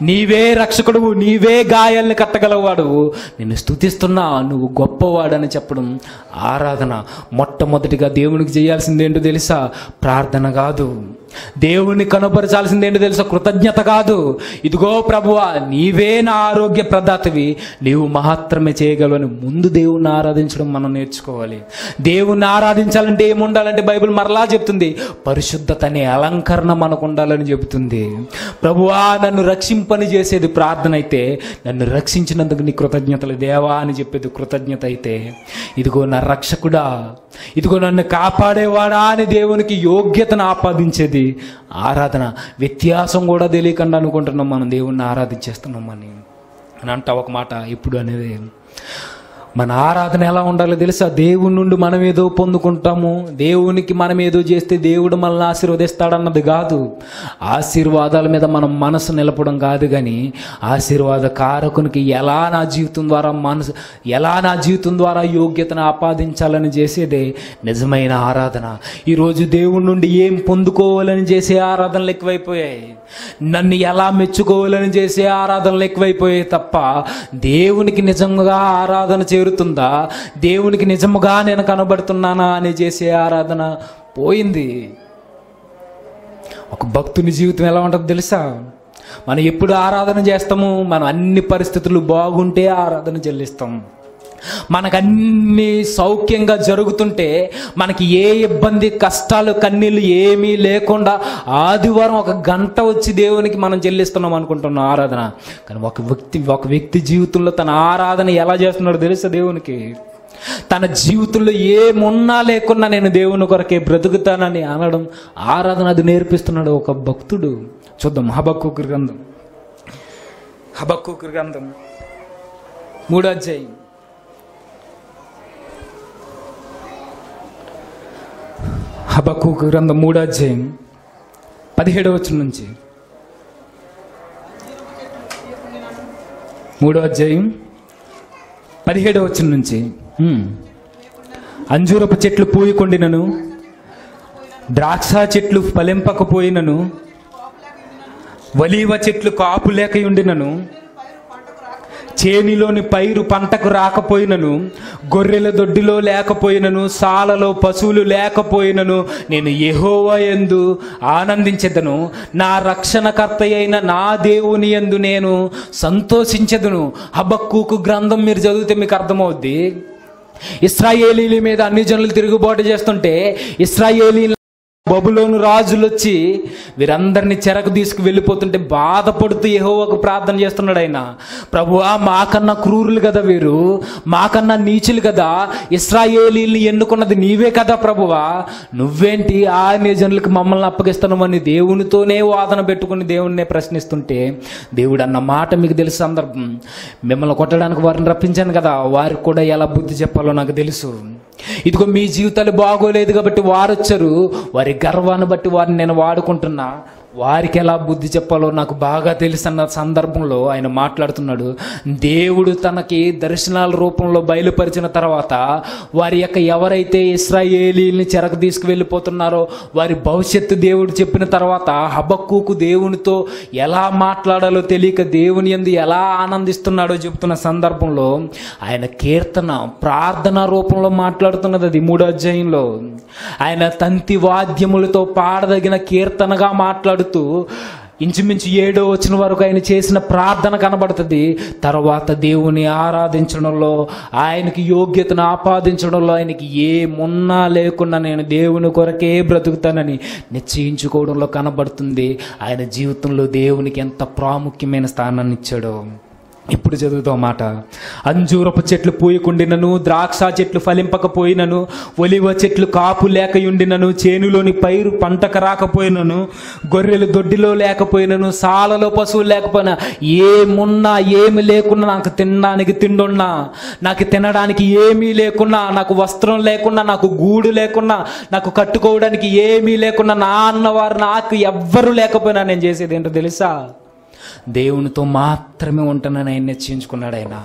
నీవే రక్షకుడువు నీవే గాయాల్ని కట్టగలవాడు. నిన్ను స్థుతిస్తున్నా నువ్వు గొప్పవాడని చెప్పడం. ఆరాధన మొట్టమొదటిగా దేవునికి చేయాల్సింది ఏంటో తెలుసా? ప్రార్థన కాదు. దేవుణ్ణి కనపరచాల్సింది ఏంటో తెలుసా? కృతజ్ఞత కాదు. ఇదిగో ప్రభువా నీవే నా ఆరోగ్య ప్రదాతవి. నీవు మహత్తరమే చేయగలవు అని ముందు దేవుణ్ణి ఆరాధించడం మనం నేర్చుకోవాలి. దేవుణ్ణి ఆరాధించాలంటే ఏముండాలంటే బైబిల్ మరలా చెప్తుంది. పరిశుద్ధత అనే అలంకరణ మనకు ఉండాలని చెబుతుంది. ప్రభువా నన్ను రక్షింపని చేసేది ప్రార్థన అయితే నన్ను రక్షించినందుకు నీ కృతజ్ఞతలు దేవా అని చెప్పేది కృతజ్ఞత అయితే. ఇదిగో నా రక్షకుడా ఇదిగో నన్ను కాపాడేవాడా అని దేవునికి యోగ్యతను ఆపాదించేది. ఆరాధన వ్యత్యాసం కూడా తెలియకుండా అనుకుంటున్నాం మనం దేవుణ్ణి ఆరాధించేస్తున్నాం అని అంటా ఒక మాట ఇప్పుడు అనేది. మన ఆరాధన ఎలా ఉండాలో తెలుసా? దేవుని నుండి మనం ఏదో పొందుకుంటాము. దేవునికి మనం ఏదో చేస్తే దేవుడు మనల్ని ఆశీర్వదిస్తాడన్నది కాదు. ఆశీర్వాదాల మీద మనం మనసు నిలపడం కాదు కానీ ఆశీర్వాద కారకునికి ఎలా నా జీవితం ద్వారా మనసు ఎలా నా జీవితం ద్వారా యోగ్యతను ఆపాదించాలని చేసేదే నిజమైన ఆరాధన. ఈరోజు దేవుడి నుండి ఏం పొందుకోవాలని చేసే ఆరాధనలు ఎక్కువైపోయాయి. నన్ను ఎలా మెచ్చుకోవాలని చేసే ఆరాధనలు ఎక్కువైపోయాయి తప్ప దేవునికి నిజంగా ఆరాధన చేరుతుందా? దేవునికి నిజముగా నేను కనబడుతున్నానా అని చేసే ఆరాధన పోయింది. ఒక భక్తుని జీవితం ఎలా ఉంటుందో తెలుసా? మనం ఎప్పుడు ఆరాధన చేస్తాము మనం అన్ని పరిస్థితులు బాగుంటే ఆరాధన చెల్లిస్తాం. మనకన్నీ సౌఖ్యంగా జరుగుతుంటే మనకి ఏ ఇబ్బంది కష్టాలు కన్నీళ్ళు ఏమీ లేకుండా ఆదివారం ఒక గంట వచ్చి దేవునికి మనం చెల్లిస్తున్నాం అనుకుంటున్నాం ఆరాధన. కానీ ఒక వ్యక్తి ఒక వ్యక్తి జీవితంలో తన ఆరాధన ఎలా చేస్తున్నాడో తెలుసా దేవునికి? తన జీవితంలో ఏమున్నా లేకున్నా నేను దేవుని కొరకే బ్రతుకుతానని అనడం ఆరాధన అది నేర్పిస్తున్నాడు ఒక భక్తుడు. చూద్దాం హబక్కు గ్రంథం. హబక్కు గ్రంథం. మూడో అధ్యాయం. హబకు గ్రంథం మూడో అధ్యాయం పదిహేడవ వచ్చిన నుంచి. మూడో అధ్యాయం పదిహేడవ వచ్చిన నుంచి. అంజూరపు చెట్లు పూయకొండినను ద్రాక్ష చెట్లు ఫలింపకపోయినను వలీవ చెట్లు కాపు లేక ఉండినను చేనిలోని పైరు పంటకు రాకపోయినను గొర్రెల దొడ్డిలో లేకపోయినను సాలలో పశువులు లేకపోయినను నేను యెహోవా ఎందు ఆనందించెదను. నా రక్షణకర్త అయిన నా దేవుని యందు నేను సంతోషించెదను. హబక్కుకు గ్రంథం మీరు చదివితే మీకు అర్థమవుద్ది. ఇస్రాయేలీల మీద అన్ని జనులు తిరుగుబాటు చేస్తుంటే ఇస్రాయేలీ బబులోను రాజులు వచ్చి వీరందరినీ చెరకు తీసుకు వెళ్ళిపోతుంటే బాధపడుతూ యెహోవాకు ప్రార్థన చేస్తున్నాడు ఆయన. ప్రభువా మాకన్నా క్రూరులు కదా వీరు. మాకన్నా నీచులు కదా. ఇస్రాయేలీల్ని ఎన్నుకున్నది నీవే కదా ప్రభువా. నువ్వేంటి ఆ జనులకు మమ్మల్ని అప్పగిస్తున్నామని దేవునితోనే వాదన పెట్టుకుని దేవుణ్ణే ప్రశ్నిస్తుంటే దేవుడు అన్న మాట మీకు తెలుసు సందర్భం. మిమ్మల్ని కొట్టడానికి వారిని రప్పించాను కదా. వారికి కూడా ఎలా బుద్ధి చెప్పాలో నాకు తెలుసు. ఇదిగో మీ జీవితాలు బాగోలేదు కాబట్టి వారు వచ్చారు వారి గర్వాన్ని బట్టి వారిని నేను వాడుకుంటున్నా. వారికి ఎలా బుద్ధి చెప్పాలో నాకు బాగా తెలిసిన సందర్భంలో ఆయన మాట్లాడుతున్నాడు. దేవుడు తనకి దర్శనాల రూపంలో బయలుపరిచిన తర్వాత వారి యొక్క ఎవరైతే ఇస్రాయేలీని చెరకు తీసుకువెళ్ళిపోతున్నారో వారి భవిష్యత్తు దేవుడు చెప్పిన తర్వాత హబక్కుకు దేవునితో ఎలా మాట్లాడాలో తెలియక దేవుని ఎందు ఎలా ఆనందిస్తున్నాడో చెప్తున్న సందర్భంలో ఆయన కీర్తన ప్రార్థన రూపంలో మాట్లాడుతున్నది అది మూడో అధ్యాయంలో. ఆయన తంతి వాద్యములతో పాడదగిన కీర్తనగా మాట్లాడు కనబడుతూ ఇంచుమించు ఏడో వచ్చిన వరకు ఆయన చేసిన ప్రార్థన కనబడుతుంది. తర్వాత దేవుని ఆరాధించడంలో ఆయనకి యోగ్యతను ఆపాదించడంలో ఆయనకి ఏమున్నా లేకుండా నేను దేవుని కొరకే బ్రతుకుతానని నిశ్చయించుకోవడంలో కనబడుతుంది. ఆయన జీవితంలో దేవునికి ఎంత ప్రాముఖ్యమైన స్థానాన్ని ఇచ్చాడో. ఇప్పుడు చదువుతాం మాట. అంజూరపు చెట్లు పూయకుండినను ద్రాక్ష చెట్లు ఫలింపకపోయినను ఒలివ చెట్లు కాపు లేకయుండినను చేనులోని పైరు పంటకు రాకపోయినను గొర్రెలు దొడ్డిలో లేకపోయినను సాలలో పశువులు లేకపోయినా ఏమున్నా ఏమి లేకున్నా నాకు తినడానికి తిండున్నా నాకు తినడానికి ఏమీ లేకున్నా నాకు వస్త్రం లేకున్నా నాకు గూడు లేకున్నా నాకు కట్టుకోవడానికి ఏమీ లేకున్నా నా అన్నవారు నాకు ఎవ్వరు లేకపోయినా నేను చేసేది ఏంటో తెలుసా? దేవునితో మాత్రమే ఉంటానని ఆయన నిశ్చయించుకున్నాడు ఆయన.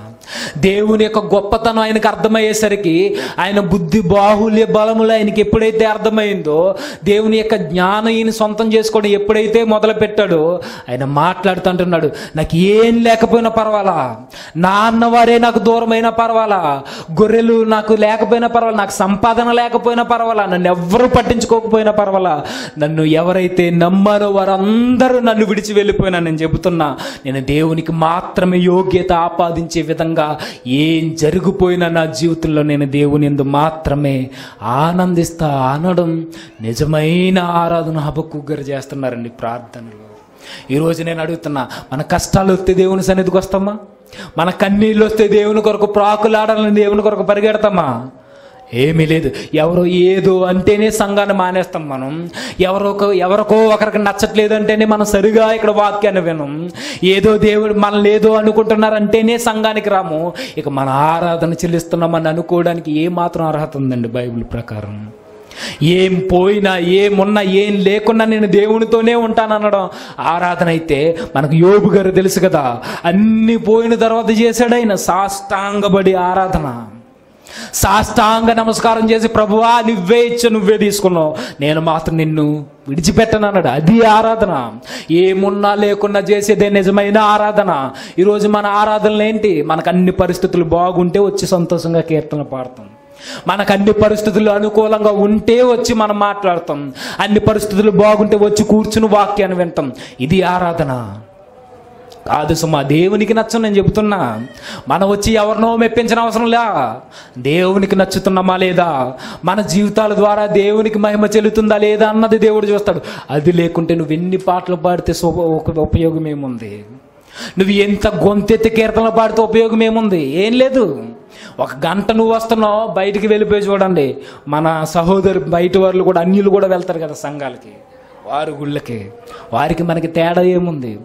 దేవుని యొక్క గొప్పతనం ఆయనకు అర్థమయ్యేసరికి ఆయన బుద్ధి బాహుల్య బలములు ఆయనకి ఎప్పుడైతే అర్థమైందో దేవుని యొక్క జ్ఞానం ఈయన సొంతం చేసుకోవడం ఎప్పుడైతే మొదలు పెట్టాడో ఆయన మాట్లాడుతుంటున్నాడు నాకు ఏం లేకపోయినా పర్వాలా? నా అన్నవారే నాకు దూరమైనా పర్వాలా? గొర్రెలు నాకు లేకపోయినా పర్వాలా? నాకు సంపాదన లేకపోయినా పర్వాలా? నన్ను ఎవ్వరూ పట్టించుకోకపోయినా పర్వాలా? నన్ను ఎవరైతే నమ్మారో వారందరూ నన్ను విడిచి వెళ్ళిపోయినా నేను చెబుతున్నా. నేను దేవునికి మాత్రమే యోగ్యత ఆపాదించే విధంగా ఏం జరిగిపోయినా నా జీవితంలో నేను దేవుని ఎందు మాత్రమే ఆనందిస్తా అనడం నిజమైన ఆరాధన హబక్కుగ్గర చేస్తున్నారండి ప్రార్థనలో. ఈరోజు నేను అడుగుతున్నా మన కష్టాలు వస్తే దేవుని సన్నిధికి వస్తామా? మన కన్నీళ్ళు వస్తే దేవుని కొరకు ప్రాకులాడాలని దేవుని కొరకు పరిగెడతామా? ఏమీ లేదు. ఎవరో ఏదో అంటేనే సంఘాన్ని మానేస్తాం మనం. ఎవరో ఎవరికో ఒకరికి నచ్చట్లేదు అంటేనే మనం సరిగా ఇక్కడ వాక్యాన్ని వినం. ఏదో దేవుడు మనల్ని ఏదో అనుకుంటున్నారంటేనే సంఘానికి రాము. ఇక మన ఆరాధన చెల్లిస్తున్నామని అనుకోవడానికి ఏ మాత్రం అర్హత ఉందండి బైబిల్ ప్రకారం. ఏం పోయినా ఏమున్నా ఏం లేకున్నా నేను దేవునితోనే ఉంటాననడం. ఆరాధన అయితే మనకు యోబు గారు తెలుసు కదా. అన్ని పోయిన తర్వాత చేశాడు సాష్టాంగబడి ఆరాధన. సాష్టాంగ నమస్కారం చేసి ప్రభువా నువ్వే ఇచ్చు నువ్వే తీసుకున్నావు. నేను మాత్రం నిన్ను విడిచిపెట్టను అన్నాడు. అది ఆరాధన. ఏమున్నా లేకున్నా చేసేదే నిజమైన ఆరాధన. ఈరోజు మన ఆరాధనలు ఏంటి? మనకు అన్ని పరిస్థితులు బాగుంటే వచ్చి సంతోషంగా కీర్తన పాడతాం. మనకు అన్ని పరిస్థితులు అనుకూలంగా ఉంటే వచ్చి మనం మాట్లాడతాం. అన్ని పరిస్థితులు బాగుంటే వచ్చి కూర్చుని వాక్యాన్ని వింటాం. ఇది ఆరాధన. కాదు సుమా దేవునికి నచ్చం నేను చెబుతున్నా. మనం వచ్చి ఎవరినో మెప్పించిన అవసరం లే. దేవునికి నచ్చుతున్నామా లేదా? మన జీవితాల ద్వారా దేవునికి మహిమ చెల్లుతుందా లేదా అన్నది దేవుడు చూస్తాడు. అది లేకుంటే నువ్వు ఎన్ని పాటలు పాడితే శుభ ఉపయోగం ఏముంది? నువ్వు ఎంత గొంతెత్తి కీర్తనలు పాడితే ఉపయోగం ఏముంది? ఏం లేదు. ఒక గంట నువ్వు వస్తున్నావు బయటికి వెళ్ళిపోయి చూడండి. మన సహోదరు బయట వాళ్ళు కూడా అన్యులు కూడా వెళ్తారు కదా సంఘాలకి వారు గుళ్ళకి. వారికి మనకి తేడా ఏముంది?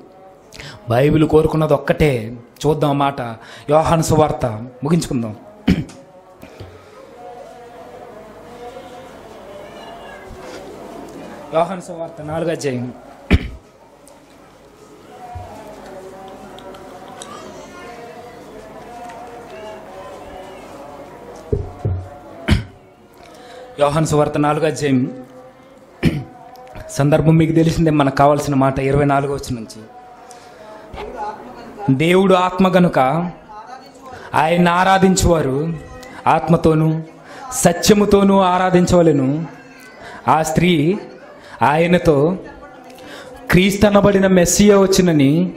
బైబిల్ కోరుకున్నది ఒక్కటే. చూద్దాం మాట. యోహాను సువార్త. ముగించుకుందాం. యోహాను సువార్త నాలుగు అధ్యాయం. యోహాను సువార్త నాలుగు అధ్యాయం. సందర్భం మీకు తెలిసిందే మనకు కావాల్సిన మాట ఇరవై నాలుగో వచ్చి నుంచి. దేవుడు ఆత్మ గనుక ఆయన ఆరాధించువారు. ఆత్మతోనూ సత్యముతోనూ ఆరాధించవలెను. ఆ స్త్రీ ఆయనతో క్రీస్తనబడిన మెస్సియ వచ్చినని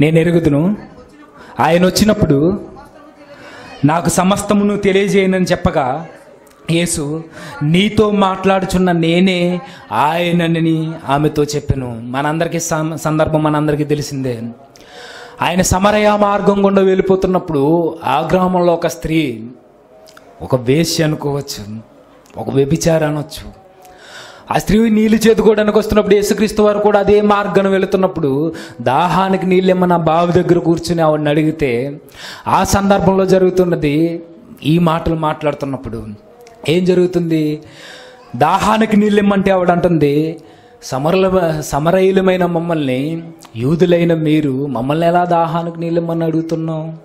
నేను ఎరుగుదును. ఆయన వచ్చినప్పుడు నాకు సమస్తమును తెలియజేయనని చెప్పగా యేసు నీతో మాట్లాడుచున్న నేనే ఆయనని ఆమెతో చెప్పాను. మనందరికీ సందర్భం మనందరికీ తెలిసిందే. ఆయన సమరయ మార్గం గుండా వెళ్ళిపోతున్నప్పుడు ఆ గ్రామంలో ఒక స్త్రీ ఒక వేశ్య అనుకోవచ్చు ఒక వ్యభిచార అనొచ్చు. ఆ స్త్రీ నీళ్ళు చేతుకోవడానికి వస్తున్నప్పుడు యేసుక్రీస్తు వారు కూడా అదే మార్గం వెళుతున్నప్పుడు దాహానికి నీళ్ళు ఏమన్నా బావి దగ్గర కూర్చుని ఆవిడని అడిగితే ఆ సందర్భంలో జరుగుతున్నది ఈ మాటలు మాట్లాడుతున్నప్పుడు. ఏం జరుగుతుంది? దాహానికి నీళ్ళు ఇమ్మంటే ఆవిడ అంటుంది సమరల సమరయులమైన మమ్మల్ని యూదులైన మీరు మమ్మల్ని ఎలా దాహానికి నీళ్ళు ఇమ్మని అడుగుతున్నాం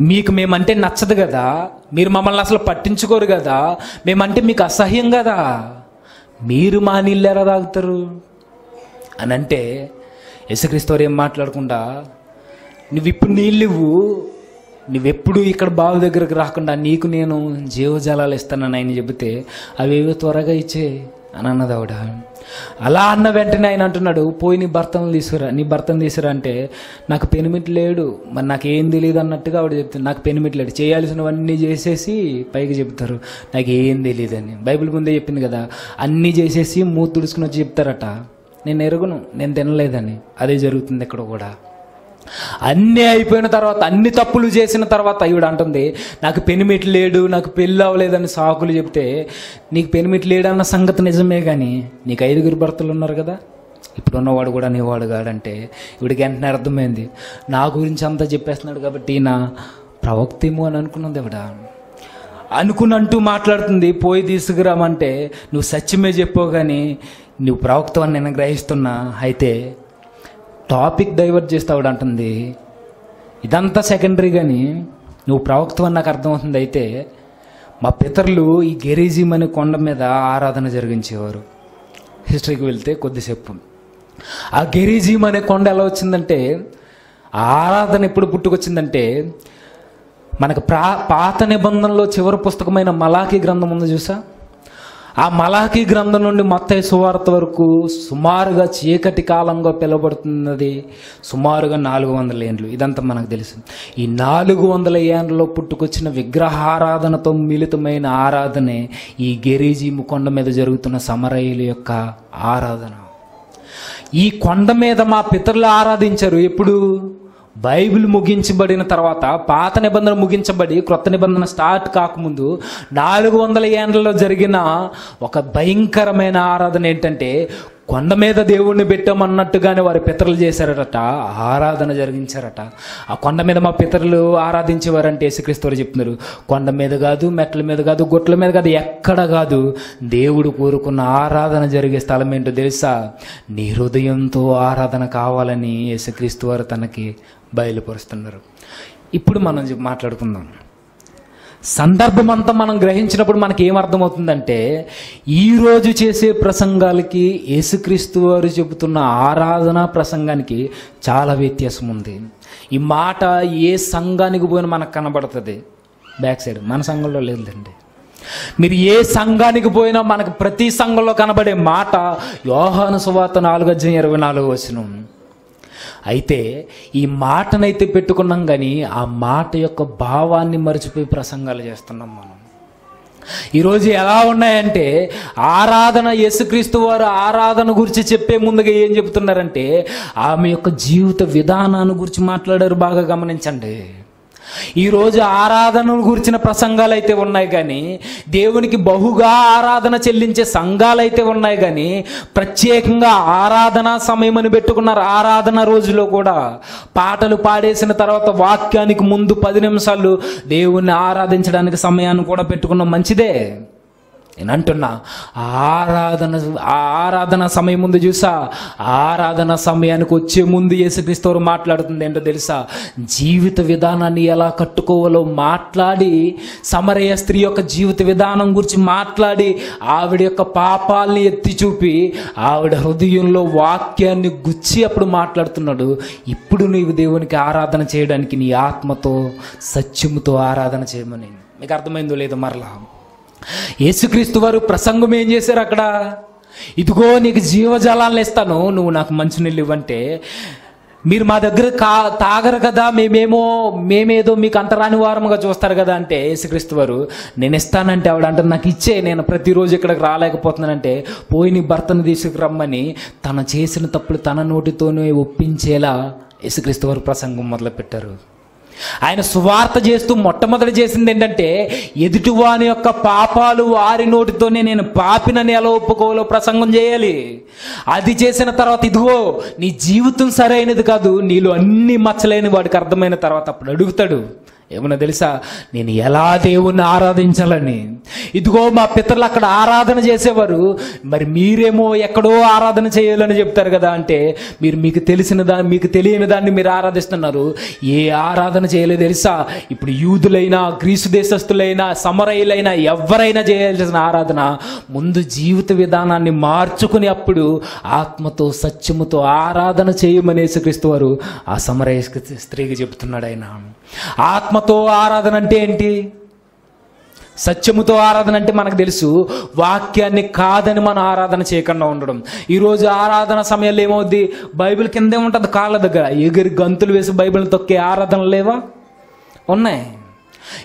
మీకు మేమంటే నచ్చదు కదా? మీరు మమ్మల్ని అసలు పట్టించుకోరు కదా? మేమంటే మీకు అసహ్యం కదా? మీరు మా నీళ్ళు ఎలా తాగుతారు? అని అంటే యేసుక్రీస్తు ఏం మాట్లాడకుండా నువ్వు ఇప్పుడు నీళ్ళు ఇవ్వు నువ్వెప్పుడు ఇక్కడ బావి దగ్గరకు రాకుండా నీకు నేను జీవజలాలు ఇస్తానని ఆయన చెబితే అవేవో త్వరగా ఇచ్చే అని అన్నది ఆవిడ. అలా అన్న వెంటనే ఆయన అంటున్నాడు పోయి నీ భర్తను తీసుకురా నీ భర్తను తీసుకురా అంటే నాకు పెనిమిట్ లేడు. మరి నాకు ఏం తెలియదు అన్నట్టుగా ఆవిడ చెప్తుంది నాకు పెనిమిట్ లేడు. చేయాల్సినవన్నీ చేసేసి పైకి చెప్తారు నాకు ఏం తెలియదని బైబిల్ ముందే చెప్పింది కదా అన్నీ చేసేసి మూతుడుచుకుని వచ్చి చెప్తారట. నేను ఎరుగును నేను తినలేదని. అదే జరుగుతుంది ఇక్కడ కూడా. అన్నీ అయిపోయిన తర్వాత అన్ని తప్పులు చేసిన తర్వాత ఈవిడ అంటుంది నాకు పెనిమిటి లేడు నాకు పెళ్ళి అవ్వలేదని సాకులు చెప్తే నీకు పెనిమిటి లేడన్న అన్న సంగతి నిజమే కానీ నీకు ఐదుగురు భర్తలు ఉన్నారు కదా ఇప్పుడు ఉన్నవాడు కూడా నీవాడు కాడంటే ఇవిడికి వెంటనే అర్థమైంది. నా గురించి అంతా చెప్పేస్తున్నాడు కాబట్టి నా ప్రవక్తేమో అని అనుకున్నది ఇవిడ అనుకున్నంటూ మాట్లాడుతుంది పోయి తీసుకురామంటే నువ్వు సత్యమే చెప్పావు కానీ నువ్వు ప్రవక్తవాన్ని నేను గ్రహిస్తున్నా అయితే టాపిక్ డైవర్ట్ చేస్తావుడు అంటుంది ఇదంతా సెకండరీ కానీ నువ్వు ప్రవక్తవని నాకు అర్థమవుతుంది అయితే మా పితరులు ఈ గెరీజిమ్ అనే కొండ మీద ఆరాధన జరిగించేవారు. హిస్టరీకి వెళ్తే కొద్దిసేపు. ఆ గెరీజిమ్ అనే కొండ ఎలా వచ్చిందంటే ఆరాధన ఎప్పుడు పుట్టుకొచ్చిందంటే మనకు ప్రా పాత నిబంధనలో చివరి పుస్తకమైన మలాఖీ గ్రంథం ఉంది చూసా? ఆ మలాఖీ గ్రంథం నుండి మొత్తం సువార్త వరకు సుమారుగా చీకటి కాలంగా పిలువబడుతున్నది సుమారుగా నాలుగు వందల ఏండ్లు. ఇదంతా మనకు తెలుసు. ఈ నాలుగు వందల ఏండ్లలో పుట్టుకొచ్చిన విగ్రహారాధనతో మిళితమైన ఆరాధనే ఈ గెరీజీము కొండ మీద జరుగుతున్న సమరయుల యొక్క ఆరాధన. ఈ కొండ మీద మా పితరులు ఆరాధించారు. ఎప్పుడు? బైబిల్ ముగించబడిన తర్వాత పాత నిబంధన ముగించబడి క్రొత్త నిబంధన స్టార్ట్ కాకముందు నాలుగు వందల ఏండ్లలో జరిగిన ఒక భయంకరమైన ఆరాధన ఏంటంటే కొండ మీద దేవుణ్ణి పెట్టామన్నట్టుగానే వారి పితరులు చేశారట ఆరాధన జరిగించారట. ఆ కొండ మీద మా పితరులు ఆరాధించేవారంటే యేసుక్రీస్తువులు చెప్తున్నారు. కొండ మీద కాదు మెట్ల మీద కాదు గుట్ల మీద కాదు ఎక్కడ కాదు. దేవుడు కోరుకున్న ఆరాధన జరిగే స్థలం ఏంటో తెలుసా? నీ హృదయంతో ఆరాధన కావాలని యేసుక్రీస్తు వారు తనకి బయలుపరుస్తున్నారు. ఇప్పుడు మనం చెప్- మాట్లాడుకుందాం. సందర్భం అంతా మనం గ్రహించినప్పుడు మనకి ఏం అర్థమవుతుందంటే చేసే ప్రసంగాలకి యేసుక్రీస్తు వారు చెబుతున్న ఆరాధన ప్రసంగానికి చాలా వ్యత్యాసం ఉంది. ఈ మాట ఏ సంఘానికి పోయినా మనకు కనబడుతుంది. బ్యాక్ సైడ్ మన సంఘంలో లేదండి. మీరు ఏ సంఘానికి పోయినా మనకు ప్రతి సంఘంలో కనబడే మాట యోహాను సువార్త నాలుగు అధ్యాయం ఇరవై నాలుగు వచ్చినాం అయితే ఈ మాటనైతే పెట్టుకున్నాం కానీ ఆ మాట యొక్క భావాన్ని మర్చిపోయి ప్రసంగాలు చేస్తున్నాం మనం. ఈరోజు ఎలా ఉన్నాయంటే ఆరాధన యేసుక్రీస్తు వారు ఆరాధన గురించి చెప్పే ముందుగా ఏం చెప్తున్నారంటే ఆమె యొక్క జీవిత విధానాన్ని గురించి మాట్లాడారు బాగా గమనించండి. ఈరోజు ఆరాధనలు గురించిన ప్రసంగాలు అయితే ఉన్నాయి కానీ దేవునికి బహుగా ఆరాధన చెల్లించే సంఘాలు అయితే ఉన్నాయి కానీ ప్రత్యేకంగా ఆరాధన సమయం అని పెట్టుకున్నారు ఆరాధన రోజులో కూడా. పాటలు పాడేసిన తర్వాత వాక్యానికి ముందు పది నిమిషాలు దేవుణ్ణి ఆరాధించడానికి సమయాన్ని కూడా పెట్టుకున్నాం. మంచిదే. నేను అంటున్నా ఆరాధన ఆ ఆరాధన సమయం ముందు చూసా? ఆరాధన సమయానికి వచ్చే ముందు యేసుక్రీస్తు మాట్లాడుతుంది ఏంటో తెలుసా? జీవిత విధానాన్ని ఎలా కట్టుకోవాలో మాట్లాడి సమరయ స్త్రీ యొక్క జీవిత విధానం గురించి మాట్లాడి ఆవిడ యొక్క పాపాల్ని ఎత్తి చూపి ఆవిడ హృదయంలో వాక్యాన్ని గుచ్చి అప్పుడు మాట్లాడుతున్నాడు. ఇప్పుడు నీవు దేవునికి ఆరాధన చేయడానికి నీ ఆత్మతో సత్యముతో ఆరాధన చేయమని. మీకు అర్థమైందో లేదో మరలా యేసుక్రీస్తు వారు ప్రసంగం ఏం చేశారు అక్కడ? ఇదిగో నీకు జీవజలాలను ఇస్తాను నువ్వు నాకు మంచినీళ్ళు ఇవ్వంటే మీరు మా దగ్గర కా తాగరు కదా మేమేమో మేమేదో మీకు అంతరాని వారముగా చూస్తారు కదా అంటే యేసుక్రీస్తు వారు నేను ఇస్తానంటే ఆవిడ అంటే నాకు ఇచ్చే నేను ప్రతిరోజు ఇక్కడికి రాలేకపోతున్నానంటే పోయి నీ భర్తను తీసుకురమ్మని తన చేసిన తప్పులు తన నోటితోనే ఒప్పించేలా యేసుక్రీస్తు వారు ప్రసంగం మొదలుపెట్టారు. ఆయన సువార్త చేస్తూ మొట్టమొదటి చేసింది ఏంటంటే ఎదుటివాని యొక్క పాపాలు వారి నోటితోనే నేను పాపినని ఎలా ఒప్పుకోవాలో ప్రసంగం చేయాలి. అది చేసిన తర్వాత ఇదిగో నీ జీవితం సరైనది కాదు నీలో అన్ని మచ్చలేని వాడికి అర్థమైన తర్వాత అప్పుడు అడుగుతాడు. ఏమన్నా తెలుసా? నేను ఎలా దేవుణ్ణి ఆరాధించాలని? ఇదిగో మా పితరులు అక్కడ ఆరాధన చేసేవారు. మరి మీరేమో ఎక్కడో ఆరాధన చేయాలని చెప్తారు కదా అంటే మీరు మీకు తెలిసిన దాన్ని మీకు తెలియని దాన్ని మీరు ఆరాధిస్తున్నారు. ఏ ఆరాధన చేయలేదు తెలుసా? ఇప్పుడు యూదులైనా గ్రీసు దేశస్థులైనా సమరయులైనా ఎవరైనా చేయాల్సిన ఆరాధన ముందు జీవిత విధానాన్ని మార్చుకుని అప్పుడు ఆత్మతో సత్యముతో ఆరాధన చేయమనేసి క్రీస్తు వారు ఆ సమరయ స్త్రీకి చెప్తున్నాడు ఆయన. ఆత్మతో ఆరాధన అంటే ఏంటి? సత్యముతో ఆరాధన అంటే మనకు తెలుసు వాక్యాన్ని కాదని మనం ఆరాధన చేయకుండా ఉండడం. ఈరోజు ఆరాధన సమయంలో ఏమవుద్ది? బైబిల్ కిందే ఉంటుంది కాళ్ళ దగ్గర. ఎగిరి గంతులు వేసి బైబిల్ని తొక్కే ఆరాధనలు లేవా? ఉన్నాయి.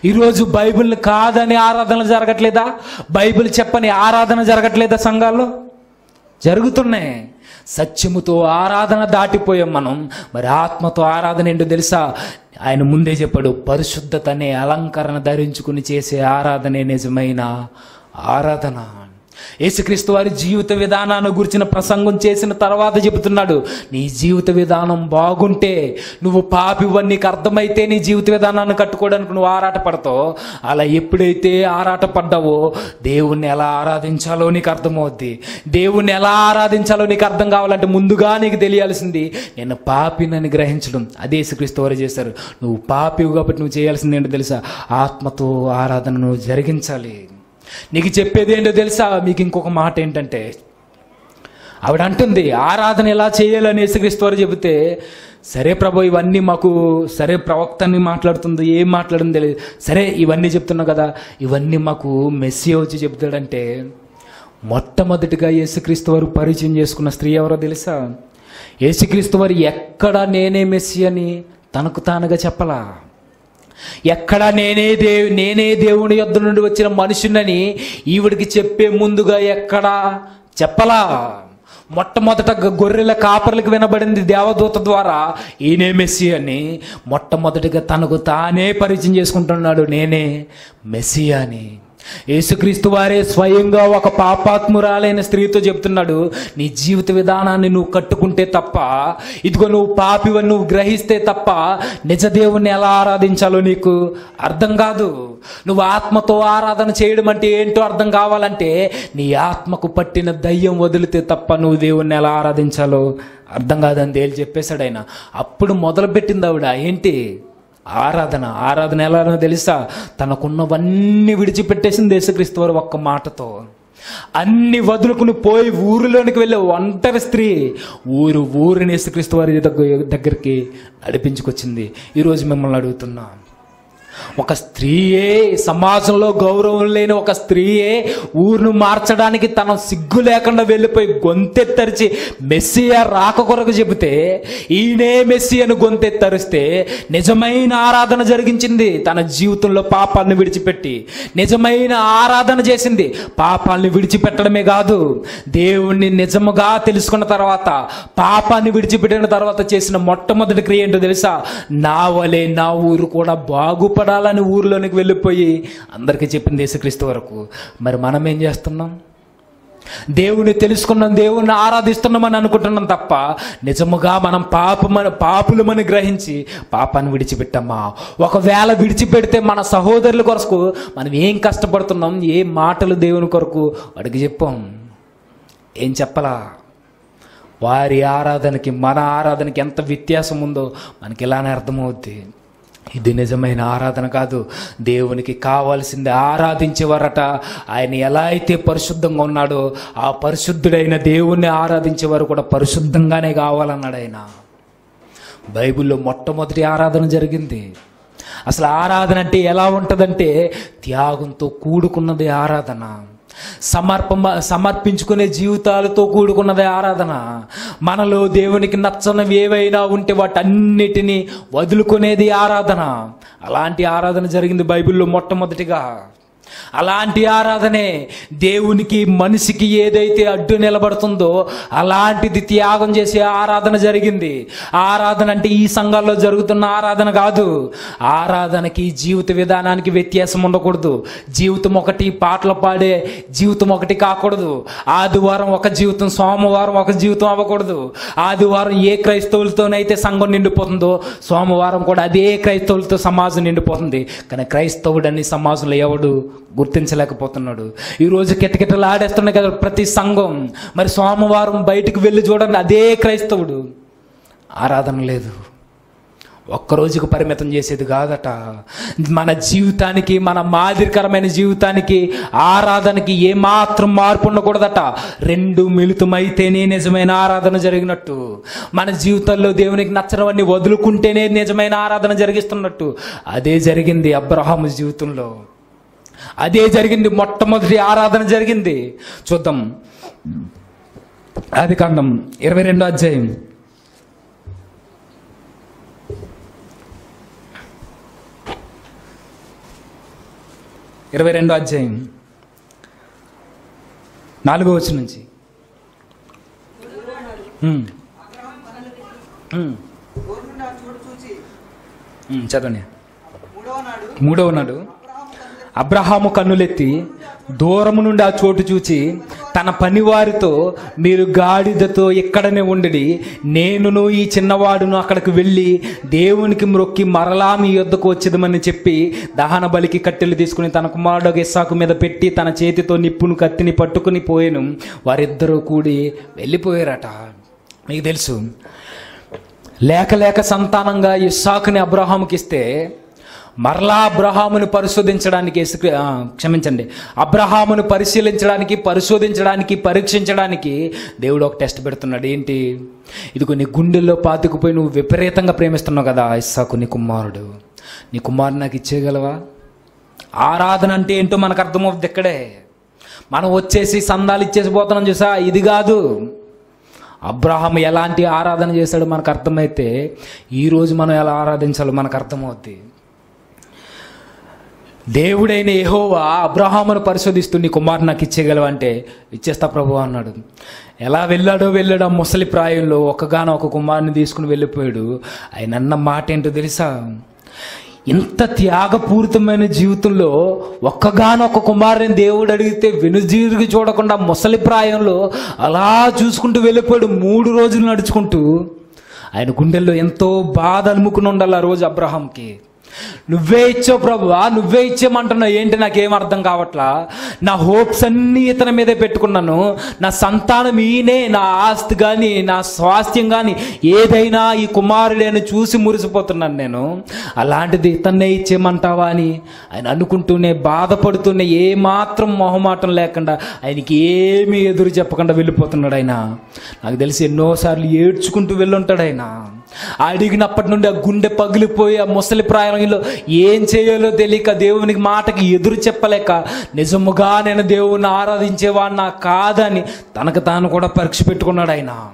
ఈరోజు బైబిల్ని కాదని ఆరాధనలు జరగట్లేదా? బైబిల్ చెప్పని ఆరాధన జరగట్లేదా సంఘాల్లో? జరుగుతున్నాయి. సత్యముతో ఆరాధన దాటిపోయాం మనం. మరి ఆత్మతో ఆరాధన ఏంటో తెలుసా? ఆయన ముందే చెప్పాడు పరిశుద్ధత అనే అలంకరణ ధరించుకుని చేసే ఆరాధనే నిజమైన ఆరాధన. యేసుక్రీస్తు వారి జీవిత విధానాన్ని గురించిన ప్రసంగం చేసిన తర్వాత చెబుతున్నాడు నీ జీవిత విధానం బాగుంటే నువ్వు పాపివని నీకు అర్థమైతే నీ జీవిత విధానాన్ని కట్టుకోవడానికి నువ్వు ఆరాట పడతావు అలా ఎప్పుడైతే ఆరాట పడ్డావో దేవుణ్ణి ఎలా ఆరాధించాలో నీకు అర్థమవుద్ది. దేవుణ్ణి ఎలా ఆరాధించాలో నీకు అర్థం కావాలంటే ముందుగా నీకు తెలియాల్సింది నేను పాపినని గ్రహించడం. అదే యేసుక్రీస్తు వారు చేశారు. నువ్వు పాపివు కాబట్టి నువ్వు చేయాల్సింది ఏంటో తెలుసా? ఆత్మతో ఆరాధన నువ్వు జరిగించాలి. నీకు చెప్పేది ఏంటో తెలుసా? మీకు ఇంకొక మాట ఏంటంటే ఆవిడ అంటుంది ఆరాధన ఎలా చేయాలని యేసుక్రీస్తు వారు చెబితే సరే ప్రభు ఇవన్నీ మాకు సరే ప్రవక్తని మాట్లాడుతుంది ఏం మాట్లాడింది తెలియదు సరే ఇవన్నీ చెప్తున్నావు కదా ఇవన్నీ మాకు మెస్సీ వచ్చి చెబుతాడంటే మొట్టమొదటిగా యేసుక్రీస్తు వారు పరిచయం చేసుకున్న స్త్రీ ఎవరో తెలుసా? యేసుక్రీస్తు వారు ఎక్కడ నేనే మెస్సీ అని తనకు తానుగా చెప్పలా? ఎక్కడ నేనే దేవు నేనే దేవుని యొద్ నుండి వచ్చిన మనుషునని ఈవిడికి చెప్పే ముందుగా ఎక్కడ చెప్పలా? మొట్టమొదట గొర్రెల కాపర్లకు వినబడింది దేవదూత ద్వారా ఈయనే మెస్సి అని. మొట్టమొదటిగా తనకు తానే పరిచయం చేసుకుంటున్నాడు నేనే మెస్సి అని. యేసుక్రీస్తు వారే స్వయంగా ఒక పాపాత్మురాలైన స్త్రీతో చెప్తున్నాడు నీ జీవిత విధానాన్ని నువ్వు కట్టుకుంటే తప్ప ఇదిగో నువ్వు పాపివని నువ్వు గ్రహిస్తే తప్ప నిజ దేవుణ్ణి ఎలా ఆరాధించాలో నీకు అర్థం కాదు. నువ్వు ఆత్మతో ఆరాధన చేయడం అంటే ఏంటో అర్థం కావాలంటే నీ ఆత్మకు పట్టిన దయ్యం వదిలితే తప్ప నువ్వు దేవుణ్ణి ఎలా ఆరాధించాలో అర్థం కాదని తేలి చెప్పేశాడు ఆయన. అప్పుడు మొదలుపెట్టింది ఆవిడ ఏంటి? ఆరాధన ఆరాధన ఎలానో తెలుసా? తనకున్నవన్నీ విడిచిపెట్టేసింది యేసుక్రీస్తు వారు ఒక్క మాటతో. అన్ని వదులుకుని పోయి ఊరిలోనికి వెళ్ళే ఒంటరి స్త్రీ ఊరు ఊరిని యేసుక్రీస్తు వారి దగ్గర దగ్గరికి నడిపించుకొచ్చింది. ఈరోజు మిమ్మల్ని అడుగుతున్నాం. ఒక స్త్రీయే సమాజంలో గౌరవం లేని ఒక స్త్రీయే ఊరును మార్చడానికి తన సిగ్గు లేకుండా వెళ్ళిపోయి గొంతెత్తరిచి మెస్సియా రాక కొరకు చెబితే ఈయనే మెస్సి అని గొంతెత్తరిస్తే నిజమైన ఆరాధన జరిగించింది. తన జీవితంలో పాపాలను విడిచిపెట్టి నిజమైన ఆరాధన చేసింది. పాపాలను విడిచిపెట్టడమే కాదు దేవుణ్ణి నిజముగా తెలుసుకున్న తర్వాత పాపాన్ని విడిచిపెట్టిన తర్వాత చేసిన మొట్టమొదటి క్రియ ఏంటో తెలుసా? నా వలే నా ఊరు కూడా బాగుపడాలని ఊర్లోనికి వెళ్ళిపోయి అందరికీ చెప్పింది యేసుక్రీస్తు వరకు. మరి మనం ఏం చేస్తున్నాం? దేవుని తెలుసుకున్నాం దేవుణ్ణి ఆరాధిస్తున్నామని అనుకుంటున్నాం తప్ప నిజముగా మనం పాపమని పాపులమని గ్రహించి పాపాన్ని విడిచిపెట్టమ్మా. ఒకవేళ విడిచిపెడితే మన సహోదరుల కొరకు మనం ఏం కష్టపడుతున్నాం ఏ మాటలు దేవుని కొరకు అడిగి చెప్పాం. ఏం చెప్పలా? వారి ఆరాధనకి మన ఆరాధనకి ఎంత వ్యత్యాసం ఉందో మనకి ఇలానే అర్థమవుద్ది. ఇది నిజమైన ఆరాధన కాదు. దేవునికి కావాల్సింది ఆరాధించేవారట. ఆయన ఎలా అయితే పరిశుద్ధంగా ఉన్నాడో ఆ పరిశుద్ధుడైన దేవుణ్ణి ఆరాధించేవారు కూడా పరిశుద్ధంగానే కావాలన్నాడు ఆయన. బైబిల్లో మొట్టమొదటి ఆరాధన జరిగింది. అసలు ఆరాధన అంటే ఎలా ఉంటుందంటే త్యాగంతో కూడుకున్నది ఆరాధన. సమర్ప సమర్పించుకునే జీవితాలతో కూడుకున్నదే ఆరాధన. మనలో దేవునికి నచ్చనివి ఏవైనా ఉంటే వాటన్నిటినీ వదులుకునేది ఆరాధన. అలాంటి ఆరాధన జరిగింది బైబిల్లో మొట్టమొదటిగా. అలాంటి ఆరాధనే దేవునికి మనిషికి ఏదైతే అడ్డు నిలబడుతుందో అలాంటిది త్యాగం చేసే ఆరాధన జరిగింది. ఆరాధన అంటే ఈ సంఘాల్లో జరుగుతున్న ఆరాధన కాదు. ఆరాధనకి జీవిత విధానానికి వ్యత్యాసం ఉండకూడదు. జీవితం ఒకటి పాటలు పాడే జీవితం ఒకటి కాకూడదు. ఆదివారం ఒక జీవితం సోమవారం ఒక జీవితం అవ్వకూడదు. ఆదివారం ఏ క్రైస్తవులతోనైతే సంఘం నిండిపోతుందో సోమవారం కూడా అదే క్రైస్తవులతో సమాజం నిండిపోతుంది. కానీ క్రైస్తవుడని సమాజంలో ఎవడు గుర్తించలేకపోతున్నాడు. ఈరోజు కిటకిటలు ఆడేస్తున్నాయి కదా ప్రతి సంఘం. మరి సోమవారం బయటికి వెళ్ళి చూడండి అదే క్రైస్తవుడు. ఆరాధన లేదు. ఒక్కరోజుకు పరిమితం చేసేది కాదట. మన జీవితానికి మన మాదిరికరమైన జీవితానికి ఆరాధనకి ఏమాత్రం మార్పు ఉండకూడదట. రెండు మిళితమైతేనే నిజమైన ఆరాధన జరిగినట్టు. మన జీవితంలో దేవునికి నచ్చనవన్నీ వదులుకుంటేనే నిజమైన ఆరాధన జరిగిస్తున్నట్టు. అదే జరిగింది అబ్రహాము జీవితంలో. అదే జరిగింది మొట్టమొదటి ఆరాధన జరిగింది. చూద్దాం. ఆది కాండం ఇరవై రెండో అధ్యాయం. ఇరవై రెండో అధ్యాయం. నాలుగో వచ్చి నుంచి. చదవండి. మూడవ నాడు అబ్రహాము కన్నులెత్తి దూరము నుండి ఆ చోటు చూచి తన పనివారితో మీరు గాడిదతో ఇక్కడనే ఉండి నేనును ఈ చిన్నవాడును అక్కడికి వెళ్ళి దేవునికి మ్రొక్కి మరలా మీ యొద్దకు వచ్చేదమని చెప్పి దహన బలికి కట్టెలు తీసుకుని తన కుమారుడు ఇస్సాకు మీద పెట్టి తన చేతితో నిప్పును కత్తిని పట్టుకుని పోయాను. వారిద్దరూ కూడి వెళ్ళిపోయారట. మీకు తెలుసు. లేక లేక సంతానంగా ఇస్సాకుని అబ్రహాముకి ఇస్తే మరలా అబ్రహామును పరిశోధించడానికి క్షమించండి. అబ్రహామును పరిశీలించడానికి పరిశోధించడానికి పరీక్షించడానికి దేవుడు ఒక టెస్ట్ పెడుతున్నాడు. ఏంటి? ఇదిగో నీ గుండెల్లో పాతుకుపోయి నువ్వు విపరీతంగా ప్రేమిస్తున్నావు కదా ఇస్సాకు నీ కుమారుడు. నీ కుమారుడు నాకు ఇచ్చేయగలవా? ఆరాధన అంటే ఏంటో మనకు అర్థమవుతుంది ఇక్కడే. మనం వచ్చేసి సందాలు ఇచ్చేసి పోతున్నాం చూసా ఇది కాదు. అబ్రహం ఎలాంటి ఆరాధన చేశాడో మనకు అర్థమైతే ఈరోజు మనం ఎలా ఆరాధించాలో మనకు అర్థమవుద్ది. దేవుడైన ఏహోవా అబ్రహామును పరిశోధిస్తూ నీ కుమారు నాకు ఇచ్చేయగలవు అంటే ఇచ్చేస్తా ప్రభు అన్నాడు. ఎలా వెళ్ళాడో వెళ్ళాడు ఆ ముసలి ప్రాయంలో ఒక్కగానో ఒక కుమారుని తీసుకుని వెళ్ళిపోయాడు. ఆయన అన్న మాట ఏంటో తెలుసా? ఇంత త్యాగపూరితమైన జీవితంలో ఒక్కగానొక్క కుమారుని దేవుడు అడిగితే వెనుజీరుగు చూడకుండా ముసలి ప్రాయంలో అలా చూసుకుంటూ వెళ్ళిపోయాడు మూడు రోజులు నడుచుకుంటూ. ఆయన గుండెల్లో ఎంతో బాధ అనుముకుని ఉండాలి ఆ రోజు అబ్రహాంకి నువ్వే ఇచ్చావు ప్రభువా నువ్వే ఇచ్చేయమంటున్నావు ఏంటి నాకేం అర్థం కావట్లా? నా హోప్స్ అన్నీ ఇతని మీదే పెట్టుకున్నాను. నా సంతానం ఈయనే నా ఆస్తి కానీ నా స్వాస్థ్యం కానీ ఏదైనా ఈ కుమారుడేను చూసి మురిసిపోతున్నాను నేను. అలాంటిది ఇతన్నే ఇచ్చేయమంటావా అని ఆయన అనుకుంటూనే బాధపడుతూనే ఏమాత్రం మొహమాటం లేకుండా ఆయనకి ఏమీ ఎదురు చెప్పకుండా వెళ్ళిపోతున్నాడు ఆయన. నాకు తెలిసి ఎన్నోసార్లు ఏడ్చుకుంటూ వెళ్ళుంటాడు ఆయన. అడిగినప్పటి నుండి ఆ గుండె పగిలిపోయి ఆ ముసలి ప్రాయంలో ఏం చేయాలో తెలియక దేవునికి మాటకి ఎదురు చెప్పలేక నిజముగా నేను దేవుణ్ణి ఆరాధించేవాడినా కాదని తనకు తాను కూడా పరీక్ష పెట్టుకున్నాడు ఆయన.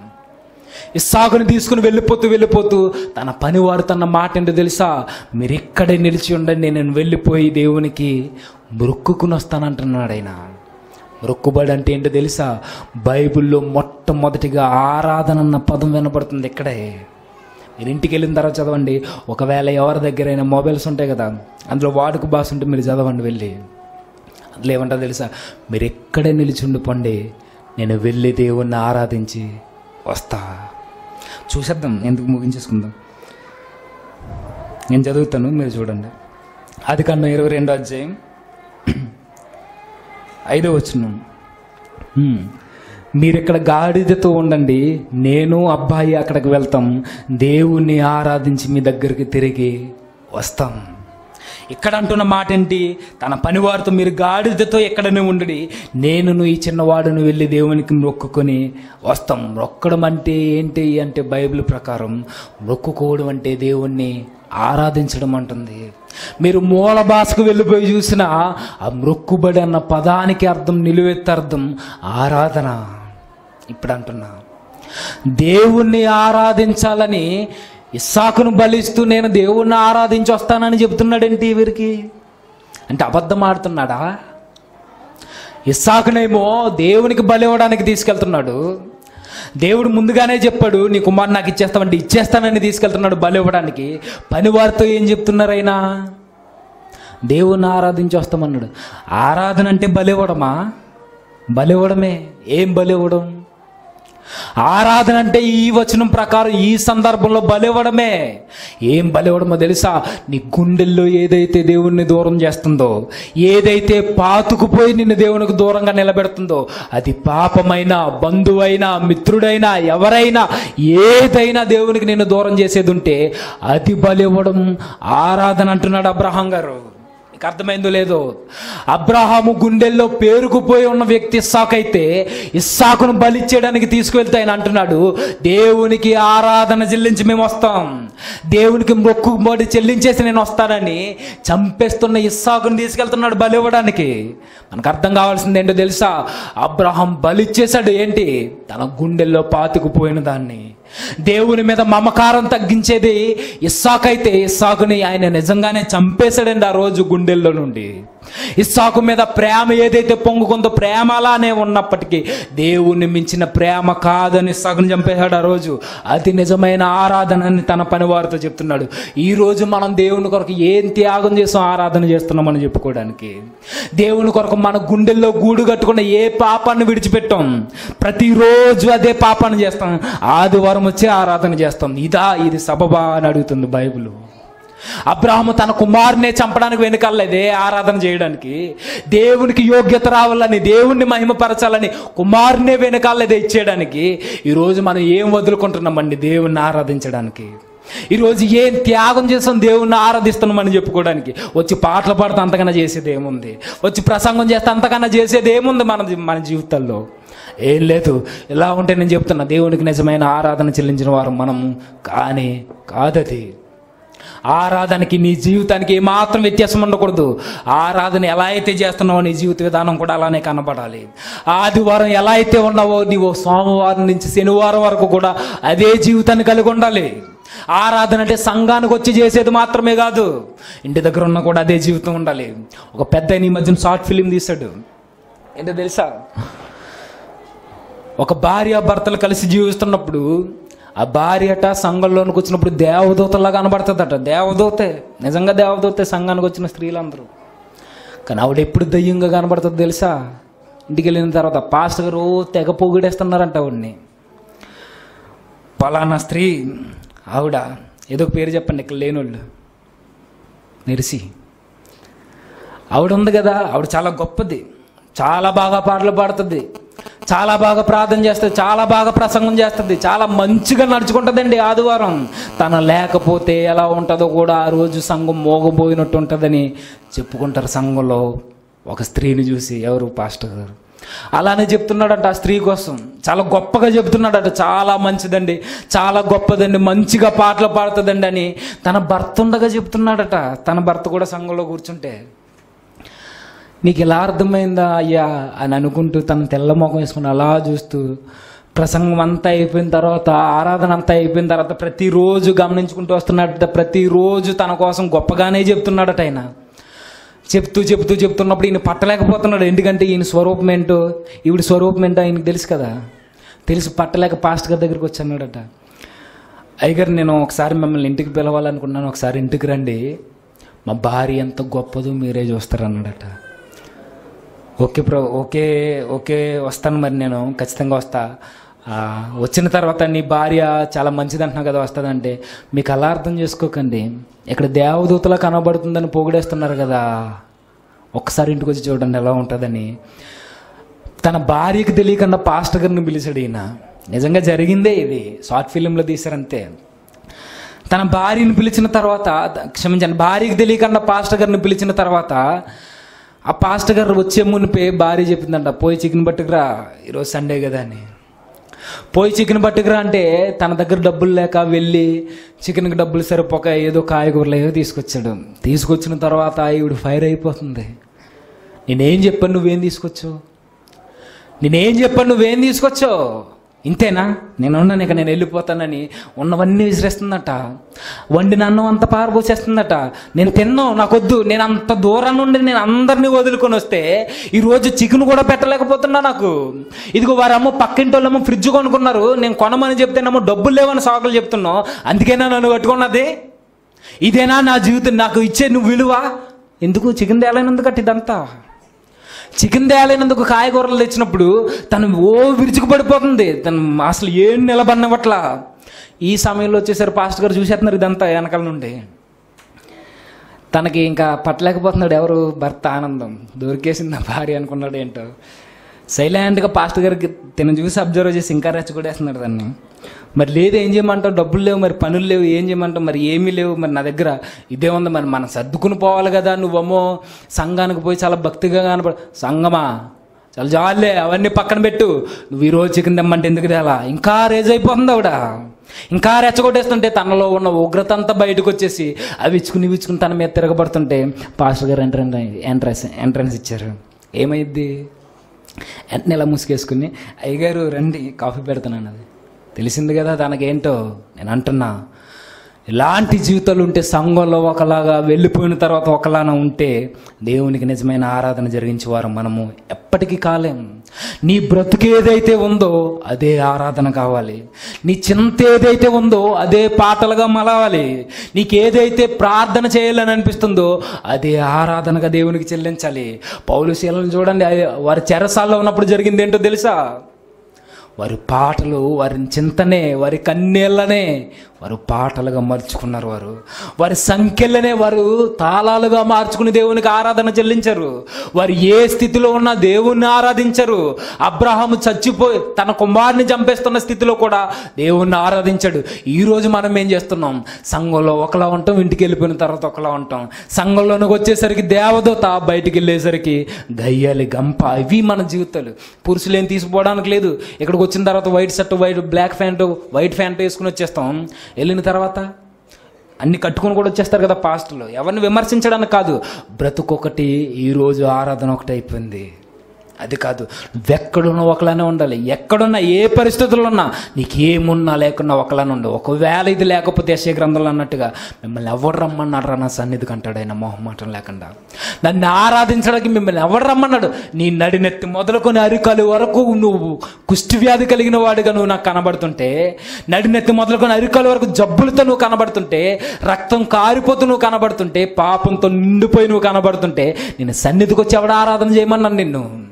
ఇస్సాకుని తీసుకుని వెళ్ళిపోతూ వెళ్ళిపోతూ తన పనివారు తన మాట ఏంటో తెలుసా? మీరు ఇక్కడే నిలిచి ఉండండి నేను వెళ్ళిపోయి దేవునికి మొక్కుకుని వస్తానంటున్నాడు ఆయన. మొక్కుబడి అంటే ఏంటో తెలుసా? బైబిల్లో మొట్టమొదటిగా ఆరాధన అన్న పదం వినపడుతుంది ఇక్కడే. మీరు ఇంటికి వెళ్ళిన తర్వాత చదవండి. ఒకవేళ ఎవరి దగ్గరైనా మొబైల్స్ ఉంటాయి కదా అందులో వాడుక బాస్ ఉంటే మీరు చదవండి వెళ్ళి. అందులో ఏమంటారు తెలుసా? మీరు ఎక్కడే నిలిచి ఉండిపోండి నేను వెళ్ళి దేవుణ్ణి ఆరాధించి వస్తా. చూసేద్దాం ఎందుకు ముగించేసుకుందాం? నేను చదువుతాను మీరు చూడండి. అది కన్నా ఇరవై రెండో అధ్యాయం ఐదో వచ్చినాం మీరు ఇక్కడ గాడిదతో ఉండండి. నేను అబ్బాయి అక్కడికి వెళ్తాం. దేవుణ్ణి ఆరాధించి మీ దగ్గరికి తిరిగి వస్తాం. ఇక్కడ అంటున్న మాట ఏంటి తన పనివారితో మీరు గాడిదతో ఎక్కడనే ఉండడి. నేను ఈ చిన్నవాడును వెళ్ళి దేవునికి మొక్కుకొని వస్తాం. మొక్కడం అంటే ఏంటి అంటే బైబిల్ ప్రకారం మొక్కుకోవడం అంటే దేవుణ్ణి ఆరాధించడం అంటుంది. మీరు మూల భాషకు వెళ్ళిపోయి చూసిన ఆ మొక్కుబడి అన్న పదానికి అర్థం నిలువెత్త అర్థం ఆరాధన. ఇప్పుడు అంటున్నా. దేవుణ్ణి ఆరాధించాలని ఇస్సాకును బలిస్తూ నేను దేవుణ్ణి ఆరాధించి వస్తానని చెప్తున్నాడేంటి వీరికి అంటే అబద్ధం ఆడుతున్నాడా? ఇస్సాకునేమో దేవునికి బలి ఇవ్వడానికి తీసుకెళ్తున్నాడు. దేవుడు ముందుగానే చెప్పాడు నీ కుమారుడు నాకు ఇచ్చేస్తామంటే ఇచ్చేస్తానని తీసుకెళ్తున్నాడు బలి ఇవ్వడానికి. పనివారితో ఏం చెప్తున్నారైనా దేవుణ్ణి ఆరాధించి వస్తామన్నాడు. ఆరాధన అంటే బలి ఇవ్వడమా? బలి ఇవ్వడమే. ఏం బలి ఇవ్వడం? ఆరాధన అంటే ఈ వచనం ప్రకారం ఈ సందర్భంలో బలివ్వడమే. ఏం బలివ్వడమో తెలుసా? నీ గుండెల్లో ఏదైతే దేవుణ్ణి దూరం చేస్తుందో ఏదైతే పాతుకుపోయి నిన్ను దేవునికి దూరంగా నిలబెడుతుందో అది పాపమైన బంధువైనా మిత్రుడైనా ఎవరైనా ఏదైనా దేవునికి నిన్ను దూరం చేసేది ఉంటే అది బలివ్వడం ఆరాధన అంటున్నాడు అబ్రహాం గారు. నీకు అర్థమైందో లేదో? అబ్రహాము గుండెల్లో పేరుకుపోయి ఉన్న వ్యక్తి ఇస్సాకు అయితే ఇస్సాకును బలిచ్చేయడానికి తీసుకువెళ్తే ఆయన అంటున్నాడు దేవునికి ఆరాధన చెల్లించి మేము వస్తాం. దేవునికి మొక్కుబడి చెల్లించేసి నేను వస్తానని చంపేస్తున్న ఇస్సాకుని తీసుకెళ్తున్నాడు బలి ఇవ్వడానికి. మనకు అర్థం కావాల్సింది ఏంటో తెలుసా? అబ్రహాం బలిచ్చేశాడు ఏంటి? తన గుండెల్లో పాతుకుపోయిన దాన్ని. దేవుని మీద మమకారం తగ్గించేది ఇస్సాకైతే. ఇస్సాకుని ఆయన నిజంగానే చంపేశాడండి ఆ రోజు గుండెల్లో నుండి. ఇస్సాకు మీద ప్రేమ ఏదైతే పొంగుకుందో ప్రేమ అలానే ఉన్నప్పటికీ దేవుణ్ణి మించిన ప్రేమ కాదని ఇస్సాకుని చంపేశాడు ఆ రోజు. అది నిజమైన ఆరాధన అని తన పనివారితో చెప్తున్నాడు. ఈ రోజు మనం దేవుని కొరకు ఏం త్యాగం చేసాం ఆరాధన చేస్తున్నామని చెప్పుకోవడానికి. దేవుని కొరకు మన గుండెల్లో గూడు కట్టుకున్న ఏ పాపాన్ని విడిచిపెట్టాం? ప్రతిరోజు అదే పాపాన్ని చేస్తాం. ఆదివారం వచ్చి ఆరాధన చేస్తాం. ఇదా ఇది సబబా అని అడుగుతుంది బైబిల్. అబ్రాహము తన కుమారునే చంపడానికి వెనుకల్లేదే ఆరాధన చేయడానికి. దేవునికి యోగ్యత రావాలని దేవుణ్ణి మహిమపరచాలని కుమారునే వెనకాలదే ఇచ్చేయడానికి. ఈరోజు మనం ఏం వదులుకుంటున్నామండి దేవుణ్ణి ఆరాధించడానికి? ఈరోజు ఏం త్యాగం చేస్తాం దేవుణ్ణి ఆరాధిస్తున్నామని చెప్పుకోవడానికి? వచ్చి పాటలు పాడితే అంతకన్నా చేసేది ఏముంది? వచ్చి ప్రసంగం చేస్తే అంతకన్నా చేసేది ఏముంది మన మన జీవితాల్లో? ఏం లేదు. ఇలా ఉంటే నేను చెప్తున్నా దేవునికి నిజమైన ఆరాధన చెల్లించిన వారు మనం. కానీ కాదది. ఆరాధనకి నీ జీవితానికి ఏమాత్రం వ్యత్యాసం ఉండకూడదు. ఆరాధన ఎలా అయితే చేస్తున్నావో నీ జీవిత విధానం కూడా అలానే కనపడాలి ఆదివారం ఎలా అయితే ఉన్నావో నీవు సోమవారం నుంచి శనివారం వరకు కూడా అదే జీవితాన్ని కలిగి ఉండాలి. ఆరాధన అంటే సంఘానికి వచ్చి చేసేది మాత్రమే కాదు. ఇంటి దగ్గర ఉన్న కూడా అదే జీవితం ఉండాలి. ఒక పెద్ద ఈ మధ్యన షార్ట్ ఫిలిం తీశాడు. ఏంటో తెలుసా? ఒక భార్య భర్తలు కలిసి జీవిస్తున్నప్పుడు ఆ భార్యట సంఘంలోనికి వచ్చినప్పుడు దేవదూతలా కనబడుతుందట. దేవదూతే నిజంగా దేవదూతే సంఘానికి వచ్చిన స్త్రీలందరూ. కానీ ఆవిడ ఎప్పుడు దయ్యంగా కనబడుతుంది తెలుసా? ఇంటికి వెళ్ళిన తర్వాత పాస్టర్ గారు తెగ పొగిడేస్తున్నారంట ఆవిడ్ని. పలానా స్త్రీ ఆవిడ ఏదో పేరు చెప్పండి ఇక్కడ లేనోళ్ళు. నెరిసి. ఆవిడ ఉంది కదా ఆవిడ చాలా గొప్పది. చాలా బాగా పాటలు పాడుతుంది. చాలా బాగా ప్రార్థన చేస్తుంది చాలా బాగా ప్రసంగం చేస్తుంది చాలా మంచిగా నడుచుకుంటుందండి ఆదివారం. తన లేకపోతే ఎలా ఉంటుందో కూడా ఆ రోజు సంఘం మోగబోయినట్టు ఉంటుందని చెప్పుకుంటారు సంఘంలో ఒక స్త్రీని చూసి ఎవరు పాస్టర్ గారు? అలానే చెప్తున్నాడట ఆ స్త్రీ కోసం. చాలా గొప్పగా చెప్తున్నాడట చాలా మంచిదండి చాలా గొప్పదండి మంచిగా పాటలు పాడుతుందండి అని తన భర్త ఉండగా చెప్తున్నాడట. తన భర్త కూడా సంఘంలో కూర్చుంటే నీకు ఎలా అర్థమైందా అయ్యా అని అనుకుంటూ తన తెల్ల ముఖం వేసుకుని అలా చూస్తూ ప్రసంగం అంతా అయిపోయిన తర్వాత ఆరాధన అంతా అయిపోయిన తర్వాత ప్రతిరోజు గమనించుకుంటూ వస్తున్నాడట. ప్రతిరోజు తన కోసం గొప్పగానే చెప్తున్నాడట ఆయన. చెప్తూ చెప్తూ చెప్తున్నప్పుడు ఈయన పట్టలేకపోతున్నాడు. ఎందుకంటే ఈయన స్వరూపం ఏంటో ఈవిడ స్వరూపం ఏంటో ఆయనకు తెలుసు కదా. తెలిసి పట్టలేక పాస్ట్ గారి దగ్గరికి వచ్చాడట అయ్యగారు నేను ఒకసారి మిమ్మల్ని ఇంటికి పిలవాలనుకున్నాను. ఒకసారి ఇంటికి రండి. మా భార్య ఎంత గొప్పదో మీరే చూస్తారన్నాడట. ఓకే ప్రో ఓకే ఓకే వస్తాను మరి నేను. ఖచ్చితంగా వస్తా. వచ్చిన తర్వాత నీ భార్య చాలా మంచిది అంటున్నావు కదా వస్తుందంటే మీకు అలా అర్థం చేసుకోకండి. ఇక్కడ దేవదూతలా కనబడుతుందని పోగుడేస్తున్నారు కదా. ఒక్కసారి ఇంటికి వచ్చి చూడండి ఎలా ఉంటుందని. తన భార్యకి తెలియకుండా పాస్టర్ గారిని పిలిచాడు ఈయన. నిజంగా జరిగిందే ఇది. షార్ట్ ఫిలింలో తీశారంతే. తన భార్యను పిలిచిన తర్వాత క్షమించండి భార్యకు తెలియకుండా పాస్టర్ గారిని పిలిచిన తర్వాత ఆ పాస్టర్ గారు వచ్చే మునిపే భార్య చెప్పిందంట పోయి చికెన్ పట్టుకురా ఈరోజు సండే కదా అని. పోయి చికెన్ పట్టుకురా అంటే తన దగ్గర డబ్బులు లేక వెళ్ళి చికెన్కి డబ్బులు సరిపోక ఏదో కాయగూరలు ఏదో తీసుకొచ్చాడు. తీసుకొచ్చిన తర్వాత ఈవిడ ఫైర్ అయిపోతుంది. నేనేం చెప్పాను నువ్వేం తీసుకొచ్చావు? నేనేం చెప్పాను నువ్వేం తీసుకొచ్చావు? ఇంతేనా? నేను ఉన్నాను ఇక నేను వెళ్ళిపోతానని ఉన్నవన్నీ విసిరేస్తుందట. వండిన అన్నం అంత పారబోసేస్తుందట నేను తిన్నావు నాకొద్దు నేను అంత దూరం నుండి నేను అందరినీ వదులుకొని వస్తే ఈరోజు చికెన్ కూడా పెట్టలేకపోతున్నా నాకు. ఇదిగో వారమ్మ పక్కింటి వాళ్ళేమో ఫ్రిడ్జ్ కొనుక్కున్నారు నేను కొనమని చెప్తేనేమో డబ్బులు లేవని సాకులు చెప్తున్నావు. అందుకేనా నన్ను కట్టుకున్నది ఇదేనా నా జీవితం? నాకు ఇచ్చే నువ్వు విలువ? ఎందుకు చికెన్ తేలైనందుకట్ ఇదంతా? చికెన్ తేలైనందుకు కాయగూరలు తెచ్చినప్పుడు తను ఓ విరుచుకు పడిపోతుంది. తను అసలు ఏం నిలబడినవట్లా. ఈ సమయంలో వచ్చేసరి పాస్టర్ గారు చూసేస్తున్నారు ఇదంతా వెనకాల నుండి. తనకి ఇంకా పట్టలేకపోతున్నాడు ఎవరు? భర్త ఆనందం. దొరికేసింది నా భార్య అనుకున్నాడు ఏంటో సైలెంట్గా పాస్టర్ గారికి తిన చూసి అబ్జర్వ్ చేసి ఇంకా రెచ్చగొడేస్తున్నాడు దాన్ని. మరి లేదు ఏం చేయమంటావు? డబ్బులు లేవు మరి పనులు లేవు ఏం చేయమంటావు? మరి ఏమీ లేవు మరి నా దగ్గర ఇదే ఉంది మరి మనం సర్దుకుని పోవాలి కదా నువ్వమ్మో. సంఘానికి పోయి చాలా భక్తిగా కనపడ సంగమా? చాలా జాలే అవన్నీ పక్కన పెట్టు. నువ్వు ఈరోజు చికెన్ తెమ్మంటే ఎందుకు తేలా? ఇంకా రేజ్ అయిపోతుంది ఆవిడ. ఇంకా రెచ్చగొట్టేస్తుంటే తనలో ఉన్న ఉగ్రత అంతా బయటకు వచ్చేసి అవి ఇచ్చుకుని ఇచ్చుకుని తన మీద తిరగబడుతుంటే పాస్టర్ గారు ఎంట్రెన్స్ ఎంట్రన్స్ ఎంట్రన్స్ ఇచ్చారు. ఏమైద్ది? వెంటనే ఇలా ముసుగేసుకుని అయ్యగారు రండి కాఫీ పెడతాను అది. తెలిసింది కదా తనకేంటో నేను అంటున్నా ఇలాంటి జీవితాలు ఉంటే సంఘంలో ఒకలాగా వెళ్ళిపోయిన తర్వాత ఒకలాగా ఉంటే దేవునికి నిజమైన ఆరాధన జరిగించేవారు మనము ఎప్పటికీ కాలేం. నీ బ్రతుకేదైతే ఉందో అదే ఆరాధన కావాలి. నీ చింత ఏదైతే ఉందో అదే పాటలుగా మలవాలి. నీకు ఏదైతే ప్రార్థన చేయాలని అనిపిస్తుందో అదే ఆరాధనగా దేవునికి చెల్లించాలి. పౌరుశీలను చూడండి అది- వారి చెరసాల్లో ఉన్నప్పుడు జరిగింది ఏంటో తెలుసా? వారి పాటలు వారి చింతనే వారి కన్నీళ్ళనే వారు పాటలుగా మార్చుకున్నారు వారు. వారి సంఖ్యలనే వారు తాళాలుగా మార్చుకుని దేవునికి ఆరాధన చెల్లించారు. వారు ఏ స్థితిలో ఉన్నా దేవుణ్ణి ఆరాధించరు. అబ్రహాము చచ్చిపోయి తన కుమారుని చంపేస్తున్న స్థితిలో కూడా దేవుణ్ణి ఆరాధించాడు. ఈరోజు మనం ఏం చేస్తున్నాం? సంఘంలో ఒకలా ఉంటాం ఇంటికి వెళ్ళిపోయిన తర్వాత ఒకలా ఉంటాం. సంఘంలోనికి వచ్చేసరికి దేవదూత బయటికి వెళ్ళేసరికి గయ్యాలి గంప ఇవి మన జీవితాలు. పురుషులు ఏం తీసుకోవడానికి లేదు. ఇక్కడికి వచ్చిన తర్వాత white shirt white black pant white pant వేసుకుని వచ్చేస్తాం. వెళ్ళిన తర్వాత అన్ని కట్టుకొని కూడా వచ్చేస్తారు కదా పాస్టర్లు. ఎవరిని విమర్శించడానికి కాదు. బ్రతుకొకటి ఈరోజు ఆరాధన ఒకటి అయిపోయింది అది కాదు. ఎక్కడున్నా ఒకలానే ఉండాలి. ఎక్కడున్నా ఏ పరిస్థితుల్లో ఉన్నా నీకేమున్నా లేకున్నా ఒకలానే ఉండవు ఒకవేళ ఇది లేకపోతే యశే గ్రంథంలో అన్నట్టుగా మిమ్మల్ని ఎవరు రమ్మన్నాడు నా సన్నిధికి? అంటాడు ఆయన మొహమాటం లేకుండా. నన్ను ఆరాధించడానికి మిమ్మల్ని ఎవరు రమ్మన్నాడు? నీ నడినెత్తి మొదలుకొని అరికాలు వరకు నువ్వు కుష్టి వ్యాధి కలిగిన వాడిగా నువ్వు నాకు కనబడుతుంటే నడినెత్తి మొదలుకొని అరికాలు వరకు జబ్బులతో నువ్వు కనబడుతుంటే రక్తం కారిపోతూ నువ్వు కనబడుతుంటే పాపంతో నిండిపోయి నువ్వు కనబడుతుంటే నేను సన్నిధికి వచ్చి ఎవడ ఆరాధన చేయమన్నాను నిన్ను?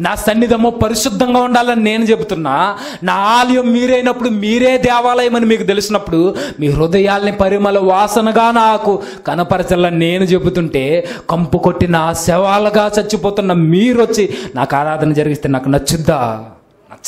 నా సన్నిధము పరిశుద్ధంగా ఉండాలని నేను చెబుతున్నా. నా ఆలయం మీరైనప్పుడు మీరే దేవాలయం అని మీకు తెలిసినప్పుడు మీ హృదయాల్ని పరిమళ వాసనగా నాకు కనపరచాలని నేను చెబుతుంటే కంపు కొట్టి నా శవాలుగా చచ్చిపోతున్న మీరు వచ్చి నాకు ఆరాధన జరిగిస్తే నాకు నచ్చుద్దా?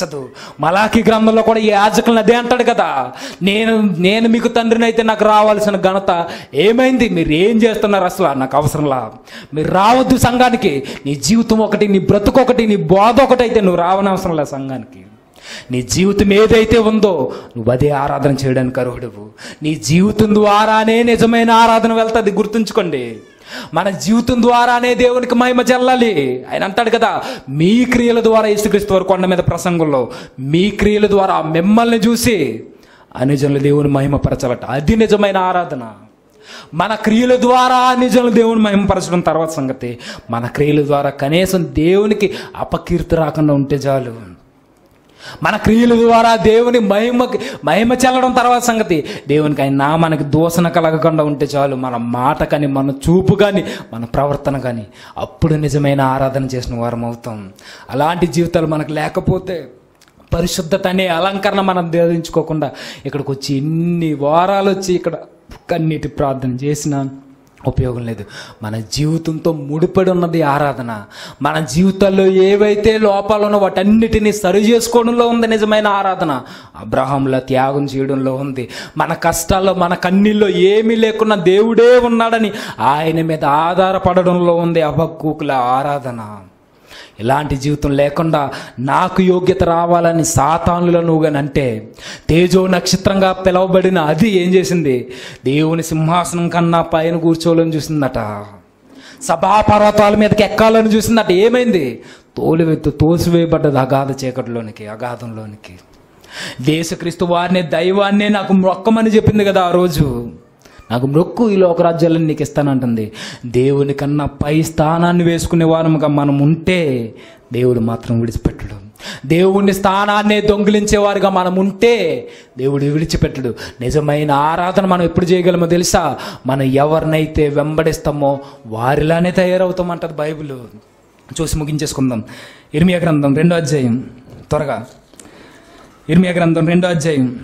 నచ్చదు. మలాఖీ గ్రంథంలో కూడా ఈ యాజకులను అదే అంటాడు కదా. నేను నేను మీకు తండ్రిని అయితే నాకు రావాల్సిన ఘనత ఏమైంది? మీరు ఏం చేస్తున్నారు అసలు? నాకు అవసరంలా మీరు రావద్దు సంఘానికి. నీ జీవితం ఒకటి నీ బ్రతుకు ఒకటి నీ బోధ ఒకటి అయితే నువ్వు రావనవసరం లే సంఘానికి. నీ జీవితం ఏదైతే ఉందో నువ్వు అదే ఆరాధన చేయడానికి అర్హుడువు. నీ జీవితం ద్వారానే నిజమైన ఆరాధన వెళ్తుంది. గుర్తుంచుకోండి. మన జీవితం ద్వారానే దేవునికి మహిమ చెల్లాలి ఆయన అంటాడు కదా మీ క్రియల ద్వారా యేసుక్రీస్తు వారు కొండ మీద ప్రసంగంలో మీ క్రియల ద్వారా మిమ్మల్ని చూసి అనిజనులు దేవుని మహిమపరచాలట అది నిజమైన ఆరాధన. మన క్రియల ద్వారా నిజంలో దేవుని మహిమపరచడం తర్వాత సంగతి మన క్రియల ద్వారా కనీసం దేవునికి అపకీర్తి రాకుండా ఉంటే చాలు. మన క్రియల ద్వారా దేవుని మహిమకి మహిమ చెల్లడం తర్వాత సంగతి. దేవునికి ఆయన నామానికి దూషణ కలగకుండా ఉంటే చాలు. మన మాట కానీ మన చూపు కానీ మన ప్రవర్తన కానీ అప్పుడు నిజమైన ఆరాధన చేసిన వారం అవుతాం. అలాంటి జీవితాలు మనకు లేకపోతే పరిశుద్ధత అనే అలంకరణ మనం ధరించుకోకుండా ఇక్కడికి వచ్చి ఇన్ని వారాలు వచ్చి ఇక్కడ కన్నీటి ప్రార్థన చేసినాను ఉపయోగం లేదు. మన జీవితంతో ముడిపడి ఉన్నది ఆరాధన. మన జీవితాల్లో ఏవైతే లోపాలు ఉన్నో వాటన్నిటినీ సరి చేసుకోవడంలో ఉంది నిజమైన ఆరాధన. అబ్రహంలో త్యాగం చేయడంలో ఉంది. మన కష్టాల్లో మన కన్నీల్లో ఏమీ లేకున్నా దేవుడే ఉన్నాడని ఆయన మీద ఆధారపడడంలో ఉంది అబక్కూకుల ఆరాధన. ఇలాంటి జీవితం లేకుండా నాకు యోగ్యత రావాలని సాతానులో నువ్వుగానంటే తేజో నక్షత్రంగా పిలవబడిన అది ఏం చేసింది? దేవుని సింహాసనం కన్నా పైన కూర్చోవాలని చూసిందట. సభాపర్వతాల మీదకి ఎక్కాలని చూసిందట. ఏమైంది? తోలువెత్తు తోసివేయబడ్డది అగాధ చీకటిలోనికి అగాధంలోనికి. దేశక్రీస్తు వారిని దైవాన్నే నాకు మొక్కమని చెప్పింది కదా ఆ రోజు. నాకు మొక్కు ఈ లోకరాజ్యాలను నీకు ఇస్తానంటుంది. దేవుని కన్నా పై స్థానాన్ని వేసుకునే వారముగా మనం ఉంటే దేవుడు మాత్రం విడిచిపెట్టడు. దేవుని స్థానాన్ని దొంగిలించేవారుగా మనం ఉంటే దేవుడు విడిచిపెట్టడు. నిజమైన ఆరాధన మనం ఎప్పుడు చేయగలమో తెలుసా? మనం ఎవరినైతే వెంబడిస్తామో వారిలానే తయారవుతామంటది బైబిల్. చూసి ముగించేసుకుందాం. ఇర్మియా గ్రంథం రెండో అధ్యాయం. త్వరగా. ఇర్మియా గ్రంథం రెండో అధ్యాయం.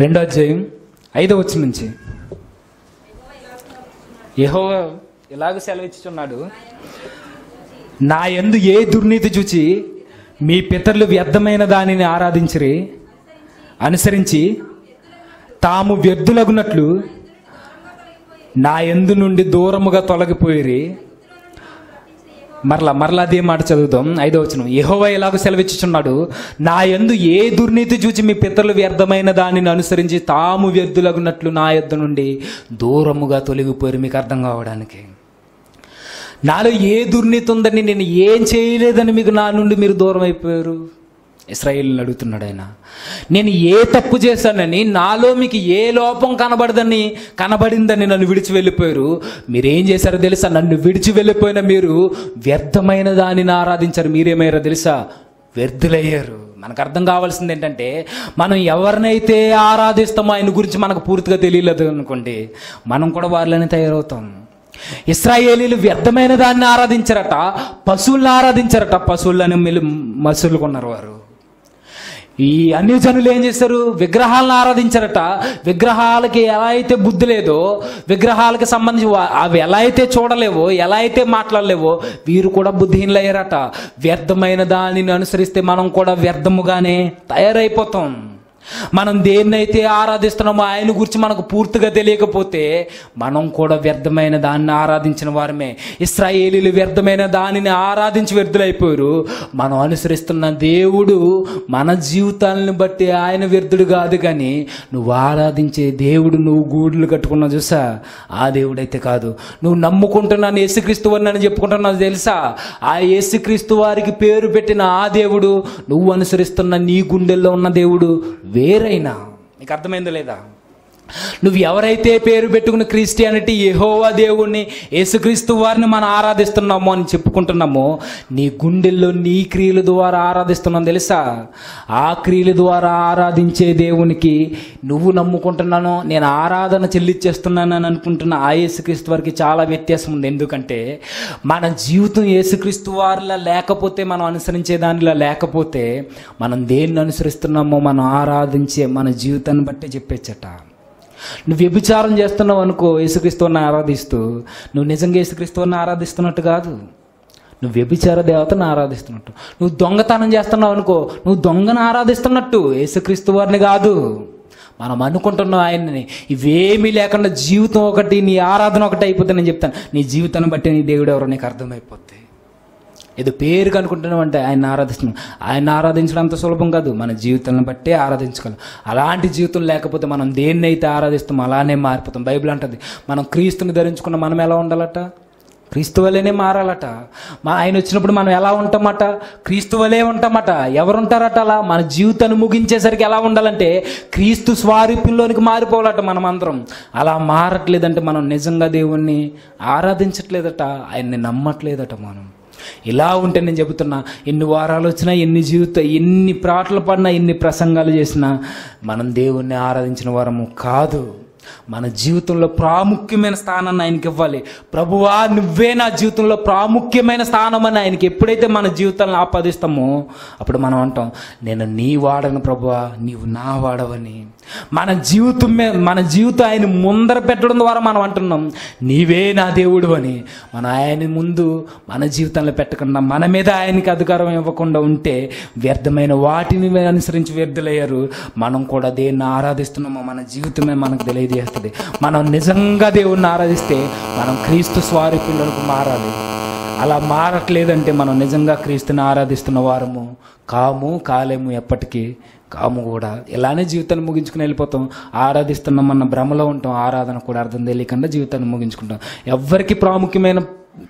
రెండో అధ్యాయం ఐదో వచ్చి నుంచి. యహో ఎలాగ సెలవిచ్చుచున్నాడు. నా యందు ఏ దుర్నీతి చూచి మీ పితరులు వ్యర్థమైన దానిని ఆరాధించిరి. అనుసరించి తాము వ్యర్థులగునట్లు నా ఎందు నుండి దూరముగా తొలగిపోయిరి. మరలా మరలా అదే మాట చదువుతాం ఐదో వచ్చిన యెహోవా ఎలాగో సెలవిచ్చుచున్నాడు? నా యందు ఏ దుర్నీతి చూచి మీ పితరులు వ్యర్థమైన దానిని అనుసరించి తాము వ్యర్థులగున్నట్లు నా యొద్ద నుండి దూరముగా తొలగిపోయారు మీకు అర్థం కావడానికి. నాలో ఏ దుర్నీతి ఉందని నేను ఏం చేయలేదని మీకు నా నుండి మీరు దూరం అయిపోయారు ఇస్రాయిల్ని అడుగుతున్నాడు ఆయన నేను ఏ తప్పు చేశానని నాలో మీకు ఏ లోపం కనబడదని కనబడిందని నన్ను విడిచి వెళ్ళిపోయారు. మీరేం చేశారో తెలుసా? నన్ను విడిచి వెళ్ళిపోయిన మీరు వ్యర్థమైన దానిని ఆరాధించారు. మీరేమయ్యారో తెలుసా? వ్యర్థులయ్యారు. మనకు అర్థం కావాల్సింది ఏంటంటే మనం ఎవరినైతే ఆరాధిస్తామో ఆయన గురించి మనకు పూర్తిగా తెలియలేదు అనుకోండి మనం కూడా వాళ్ళని తయారవుతాం. ఇస్రాయేలీలు వ్యర్థమైన దాన్ని ఆరాధించారట పశువులను ఆరాధించారట పశువులను మెలు మసులు కొన్నారు వారు. ఈ అన్ని జనులు ఏం చేస్తారు? విగ్రహాలను ఆరాధించారట. విగ్రహాలకి ఎలా అయితే బుద్ధి లేదో విగ్రహాలకి సంబంధించి అవి ఎలా అయితే చూడలేవో ఎలా అయితే మాట్లాడలేవో వీరు కూడా బుద్ధిహీనులయ్యారట. వ్యర్థమైన దానిని అనుసరిస్తే మనం కూడా వ్యర్థముగానే తయారైపోతాం. మనం దేన్నైతే ఆరాధిస్తున్నామో ఆయన గురించి మనకు పూర్తిగా తెలియకపోతే మనం కూడా వ్యర్థమైన దాన్ని ఆరాధించిన వారమే. ఇస్రాయేలీలు వ్యర్థమైన దానిని ఆరాధించి వ్యర్థులైపోయారు. మనం అనుసరిస్తున్న దేవుడు మన జీవితాలను బట్టి ఆయన వ్యర్థుడు కాదు కానీ నువ్వు ఆరాధించే దేవుడు నువ్వు గూడులు కట్టుకున్నావు చూసా? ఆ దేవుడైతే కాదు. నువ్వు నమ్ముకుంటున్నాను యేసుక్రీస్తు అని చెప్పుకుంటున్నావు తెలుసా? ఆ యేసుక్రీస్తు వారికి పేరు పెట్టిన ఆ దేవుడు నువ్వు అనుసరిస్తున్న నీ గుండెల్లో ఉన్న దేవుడు వేరైనా నీకు అర్థమైందో లేదా? నువ్వు ఎవరైతే పేరు పెట్టుకున్న క్రిస్టియానిటీ యెహోవా దేవుణ్ణి యేసుక్రీస్తు వారిని మనం ఆరాధిస్తున్నామో అని చెప్పుకుంటున్నామో నీ గుండెల్లో నీ క్రియల ద్వారా ఆరాధిస్తున్నాం తెలుసా? ఆ క్రియల ద్వారా ఆరాధించే దేవునికి నువ్వు నమ్ముకుంటున్నాను నేను ఆరాధన చెల్లించేస్తున్నాను అని అనుకుంటున్న ఆ యేసుక్రీస్తు వారికి చాలా వ్యత్యాసం ఉంది. ఎందుకంటే మన జీవితం యేసుక్రీస్తు వారిలా లేకపోతే మనం అనుసరించే దానిలా లేకపోతే మనం దేన్ని అనుసరిస్తున్నామో మనం ఆరాధించే మన జీవితాన్ని బట్టే చెప్పేచ్చట. నువ్వు వ్యభిచారం చేస్తున్నావు అనుకో యేసుక్రీస్తువుని ఆరాధిస్తూ నువ్వు నిజంగా యేసుక్రీస్తువుని ఆరాధిస్తున్నట్టు కాదు. నువ్వు వ్యభిచార దేవతను ఆరాధిస్తున్నట్టు. నువ్వు దొంగతనం చేస్తున్నావు అనుకో నువ్వు దొంగను ఆరాధిస్తున్నట్టు యేసుక్రీస్తు వారిని కాదు. మనం అనుకుంటున్నాం ఆయన్ని ఇవేమీ లేకుండా జీవితం ఒకటి నీ ఆరాధన ఒకటి అయిపోతే నేను చెప్తాను. నీ జీవితాన్ని బట్టి నీ దేవుడు ఎవరో నీకు అర్థమైపోద్ది ఏదో పేరుగా అనుకుంటున్నాం అంటే ఆయన ఆరాధిస్తున్నాం ఆయన ఆరాధించడం అంత సులభం కాదు. మన జీవితాలను బట్టే ఆరాధించగలం. అలాంటి జీవితం లేకపోతే మనం దేన్నైతే ఆరాధిస్తామో అలానే మారిపోతాం. బైబిల్ అంటుంది మనం క్రీస్తుని ధరించుకున్న మనం ఎలా ఉండాలట? క్రీస్తు వలేనే మారాలట. మా ఆయన వచ్చినప్పుడు మనం ఎలా ఉంటామట? క్రీస్తు వలే ఉంటామట. ఎవరుంటారట అలా? మన జీవితాన్ని ముగించేసరికి ఎలా ఉండాలంటే క్రీస్తు స్వారూప్యంలోనికి మారిపోవాలట మనం అందరం అలా మారట్లేదంటే మనం నిజంగా దేవుణ్ణి ఆరాధించట్లేదట ఆయన్ని నమ్మట్లేదట మనం. ఇలా ఉంటే నేను చెబుతున్నా ఎన్ని వారాలు వచ్చినా ఎన్ని జీవిత ఎన్ని ప్రాటలు పడినా ఎన్ని ప్రసంగాలు చేసినా మనం దేవుణ్ణి ఆరాధించిన వారము కాదు. మన జీవితంలో ప్రాముఖ్యమైన స్థానాన్ని ఆయనకి ఇవ్వాలి. ప్రభువా నువ్వే నా జీవితంలో ప్రాముఖ్యమైన స్థానం అని ఆయనకి ఎప్పుడైతే మన జీవితాలను ఆపాదిస్తామో అప్పుడు మనం అంటాం నేను నీ వాడను ప్రభువా నీవు నా వాడవని. మన జీవితం మన జీవితం ఆయన ముందర పెట్టడం ద్వారా మనం అంటున్నాం. నీవే నా దేవుడు అని. మన ఆయన ముందు మన జీవితంలో పెట్టకుండా మన మీద ఆయనకి అధికారం ఇవ్వకుండా ఉంటే వ్యర్థమైన వాటిని అనుసరించి వ్యర్థులయ్యారు. మనం కూడా దేన్ని ఆరాధిస్తున్నామో? మన జీవితమే మనకు తెలియజేస్తుంది. మనం నిజంగా దేవుణ్ణి ఆరాధిస్తే మనం క్రీస్తు స్వారూప్యంలోకి మారాలి. అలా మారట్లేదంటే మనం నిజంగా క్రీస్తుని ఆరాధిస్తున్న వారము. కాము కాలేము ఎప్పటికీ కాము కూడా. ఇలానే జీవితాన్ని ముగించుకుని వెళ్ళిపోతాం. ఆరాధిస్తున్నామన్న భ్రమలో ఉంటాం. ఆరాధన కూడా అర్థం తెలియకుండా జీవితాన్ని ముగించుకుంటాం. ఎవరికి ప్రాముఖ్యమైన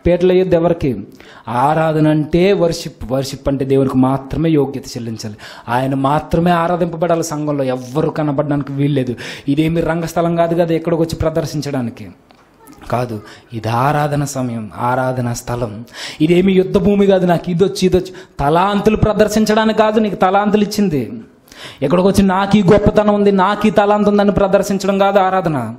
పేటలు అయ్యేది ఎవరికి? ఆరాధన అంటే వర్షిప్ వర్షిప్ అంటే దేవునికి మాత్రమే యోగ్యత చెల్లించాలి. ఆయన మాత్రమే ఆరాధింపబడాలి సంఘంలో. ఎవ్వరు కనబడడానికి వీల్లేదు. ఇదేమి రంగస్థలం కాదు కదా ఎక్కడికి వచ్చి ప్రదర్శించడానికి? కాదు. ఇది ఆరాధన సమయం ఆరాధన స్థలం. ఇదేమి యుద్ధ భూమి కాదు నాకు. ఇదొచ్చి ఇదొచ్చి. తలాంతులు ప్రదర్శించడానికి కాదు నీకు తలాంతులు ఇచ్చింది. ఎక్కడికి వచ్చి నాకు ఈ గొప్పతనం ఉంది నాకు ఈ తలాంత ఉందని ప్రదర్శించడం కాదు ఆరాధన.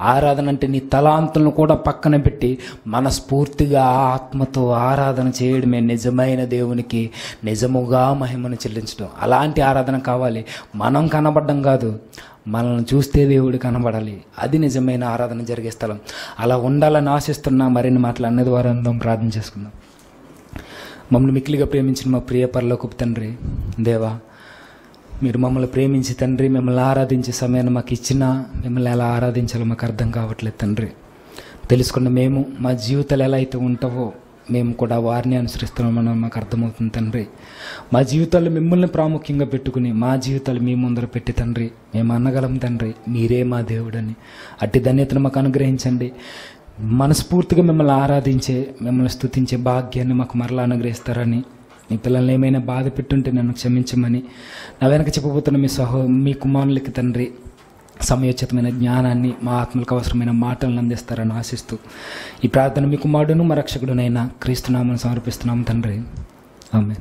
ఆరాధన అంటే నీ తలాంతులను కూడా పక్కన పెట్టి మనస్ఫూర్తిగా ఆత్మతో ఆరాధన చేయడమే నిజమైన దేవునికి నిజముగా మహిమను చెల్లించడం. అలాంటి ఆరాధన కావాలి. మనం కనబడడం కాదు. మనల్ని చూస్తే దేవుడు కనబడాలి. అది నిజమైన ఆరాధన జరిగే స్థలం. అలా ఉండాలని ఆశిస్తున్నా మరిన్ని మాటలు అన్నది ద్వారా అందరం ప్రార్థన చేసుకుందాం. మమ్మల్ని మిక్కిలిగా ప్రేమించిన మా ప్రియ పరలోకపు తండ్రి దేవా మీరు మమ్మల్ని ప్రేమించి తండ్రి మిమ్మల్ని ఆరాధించే సమయాన్ని మాకు ఇచ్చినా మిమ్మల్ని ఎలా ఆరాధించాలో మాకు అర్థం కావట్లేదు తండ్రి. తెలుసుకున్న మేము మా జీవితాలు ఎలా అయితే ఉంటావో మేము కూడా వారిని అనుసరిస్తున్నామని మాకు అర్థమవుతుంది తండ్రి. మా జీవితాలు మిమ్మల్ని ప్రాముఖ్యంగా పెట్టుకుని మా జీవితాలు మీ ముందర పెట్టి తండ్రి మేము అనగలం తండ్రి. మీరే మా దేవుడని. అట్టి ధన్యతను మాకు అనుగ్రహించండి. మనస్ఫూర్తిగా మిమ్మల్ని ఆరాధించే మిమ్మల్ని స్థుతించే భాగ్యాన్ని మాకు మరలా అనుగ్రహిస్తారని మీ పిల్లల్ని ఏమైనా బాధ పెట్టుంటే నన్ను క్షమించమని నా వెనక చెప్పబోతున్న మీ సహో మీ కుమారులకి తండ్రి సమయోచితమైన జ్ఞానాన్ని మా ఆత్మలకు అవసరమైన మాటలను అందిస్తారని ఆశిస్తూ ఈ ప్రార్థన మీ కుమారుడును మా రక్షకుడునైనా క్రీస్తునామని సమర్పిస్తున్నాము తండ్రి. ఆమె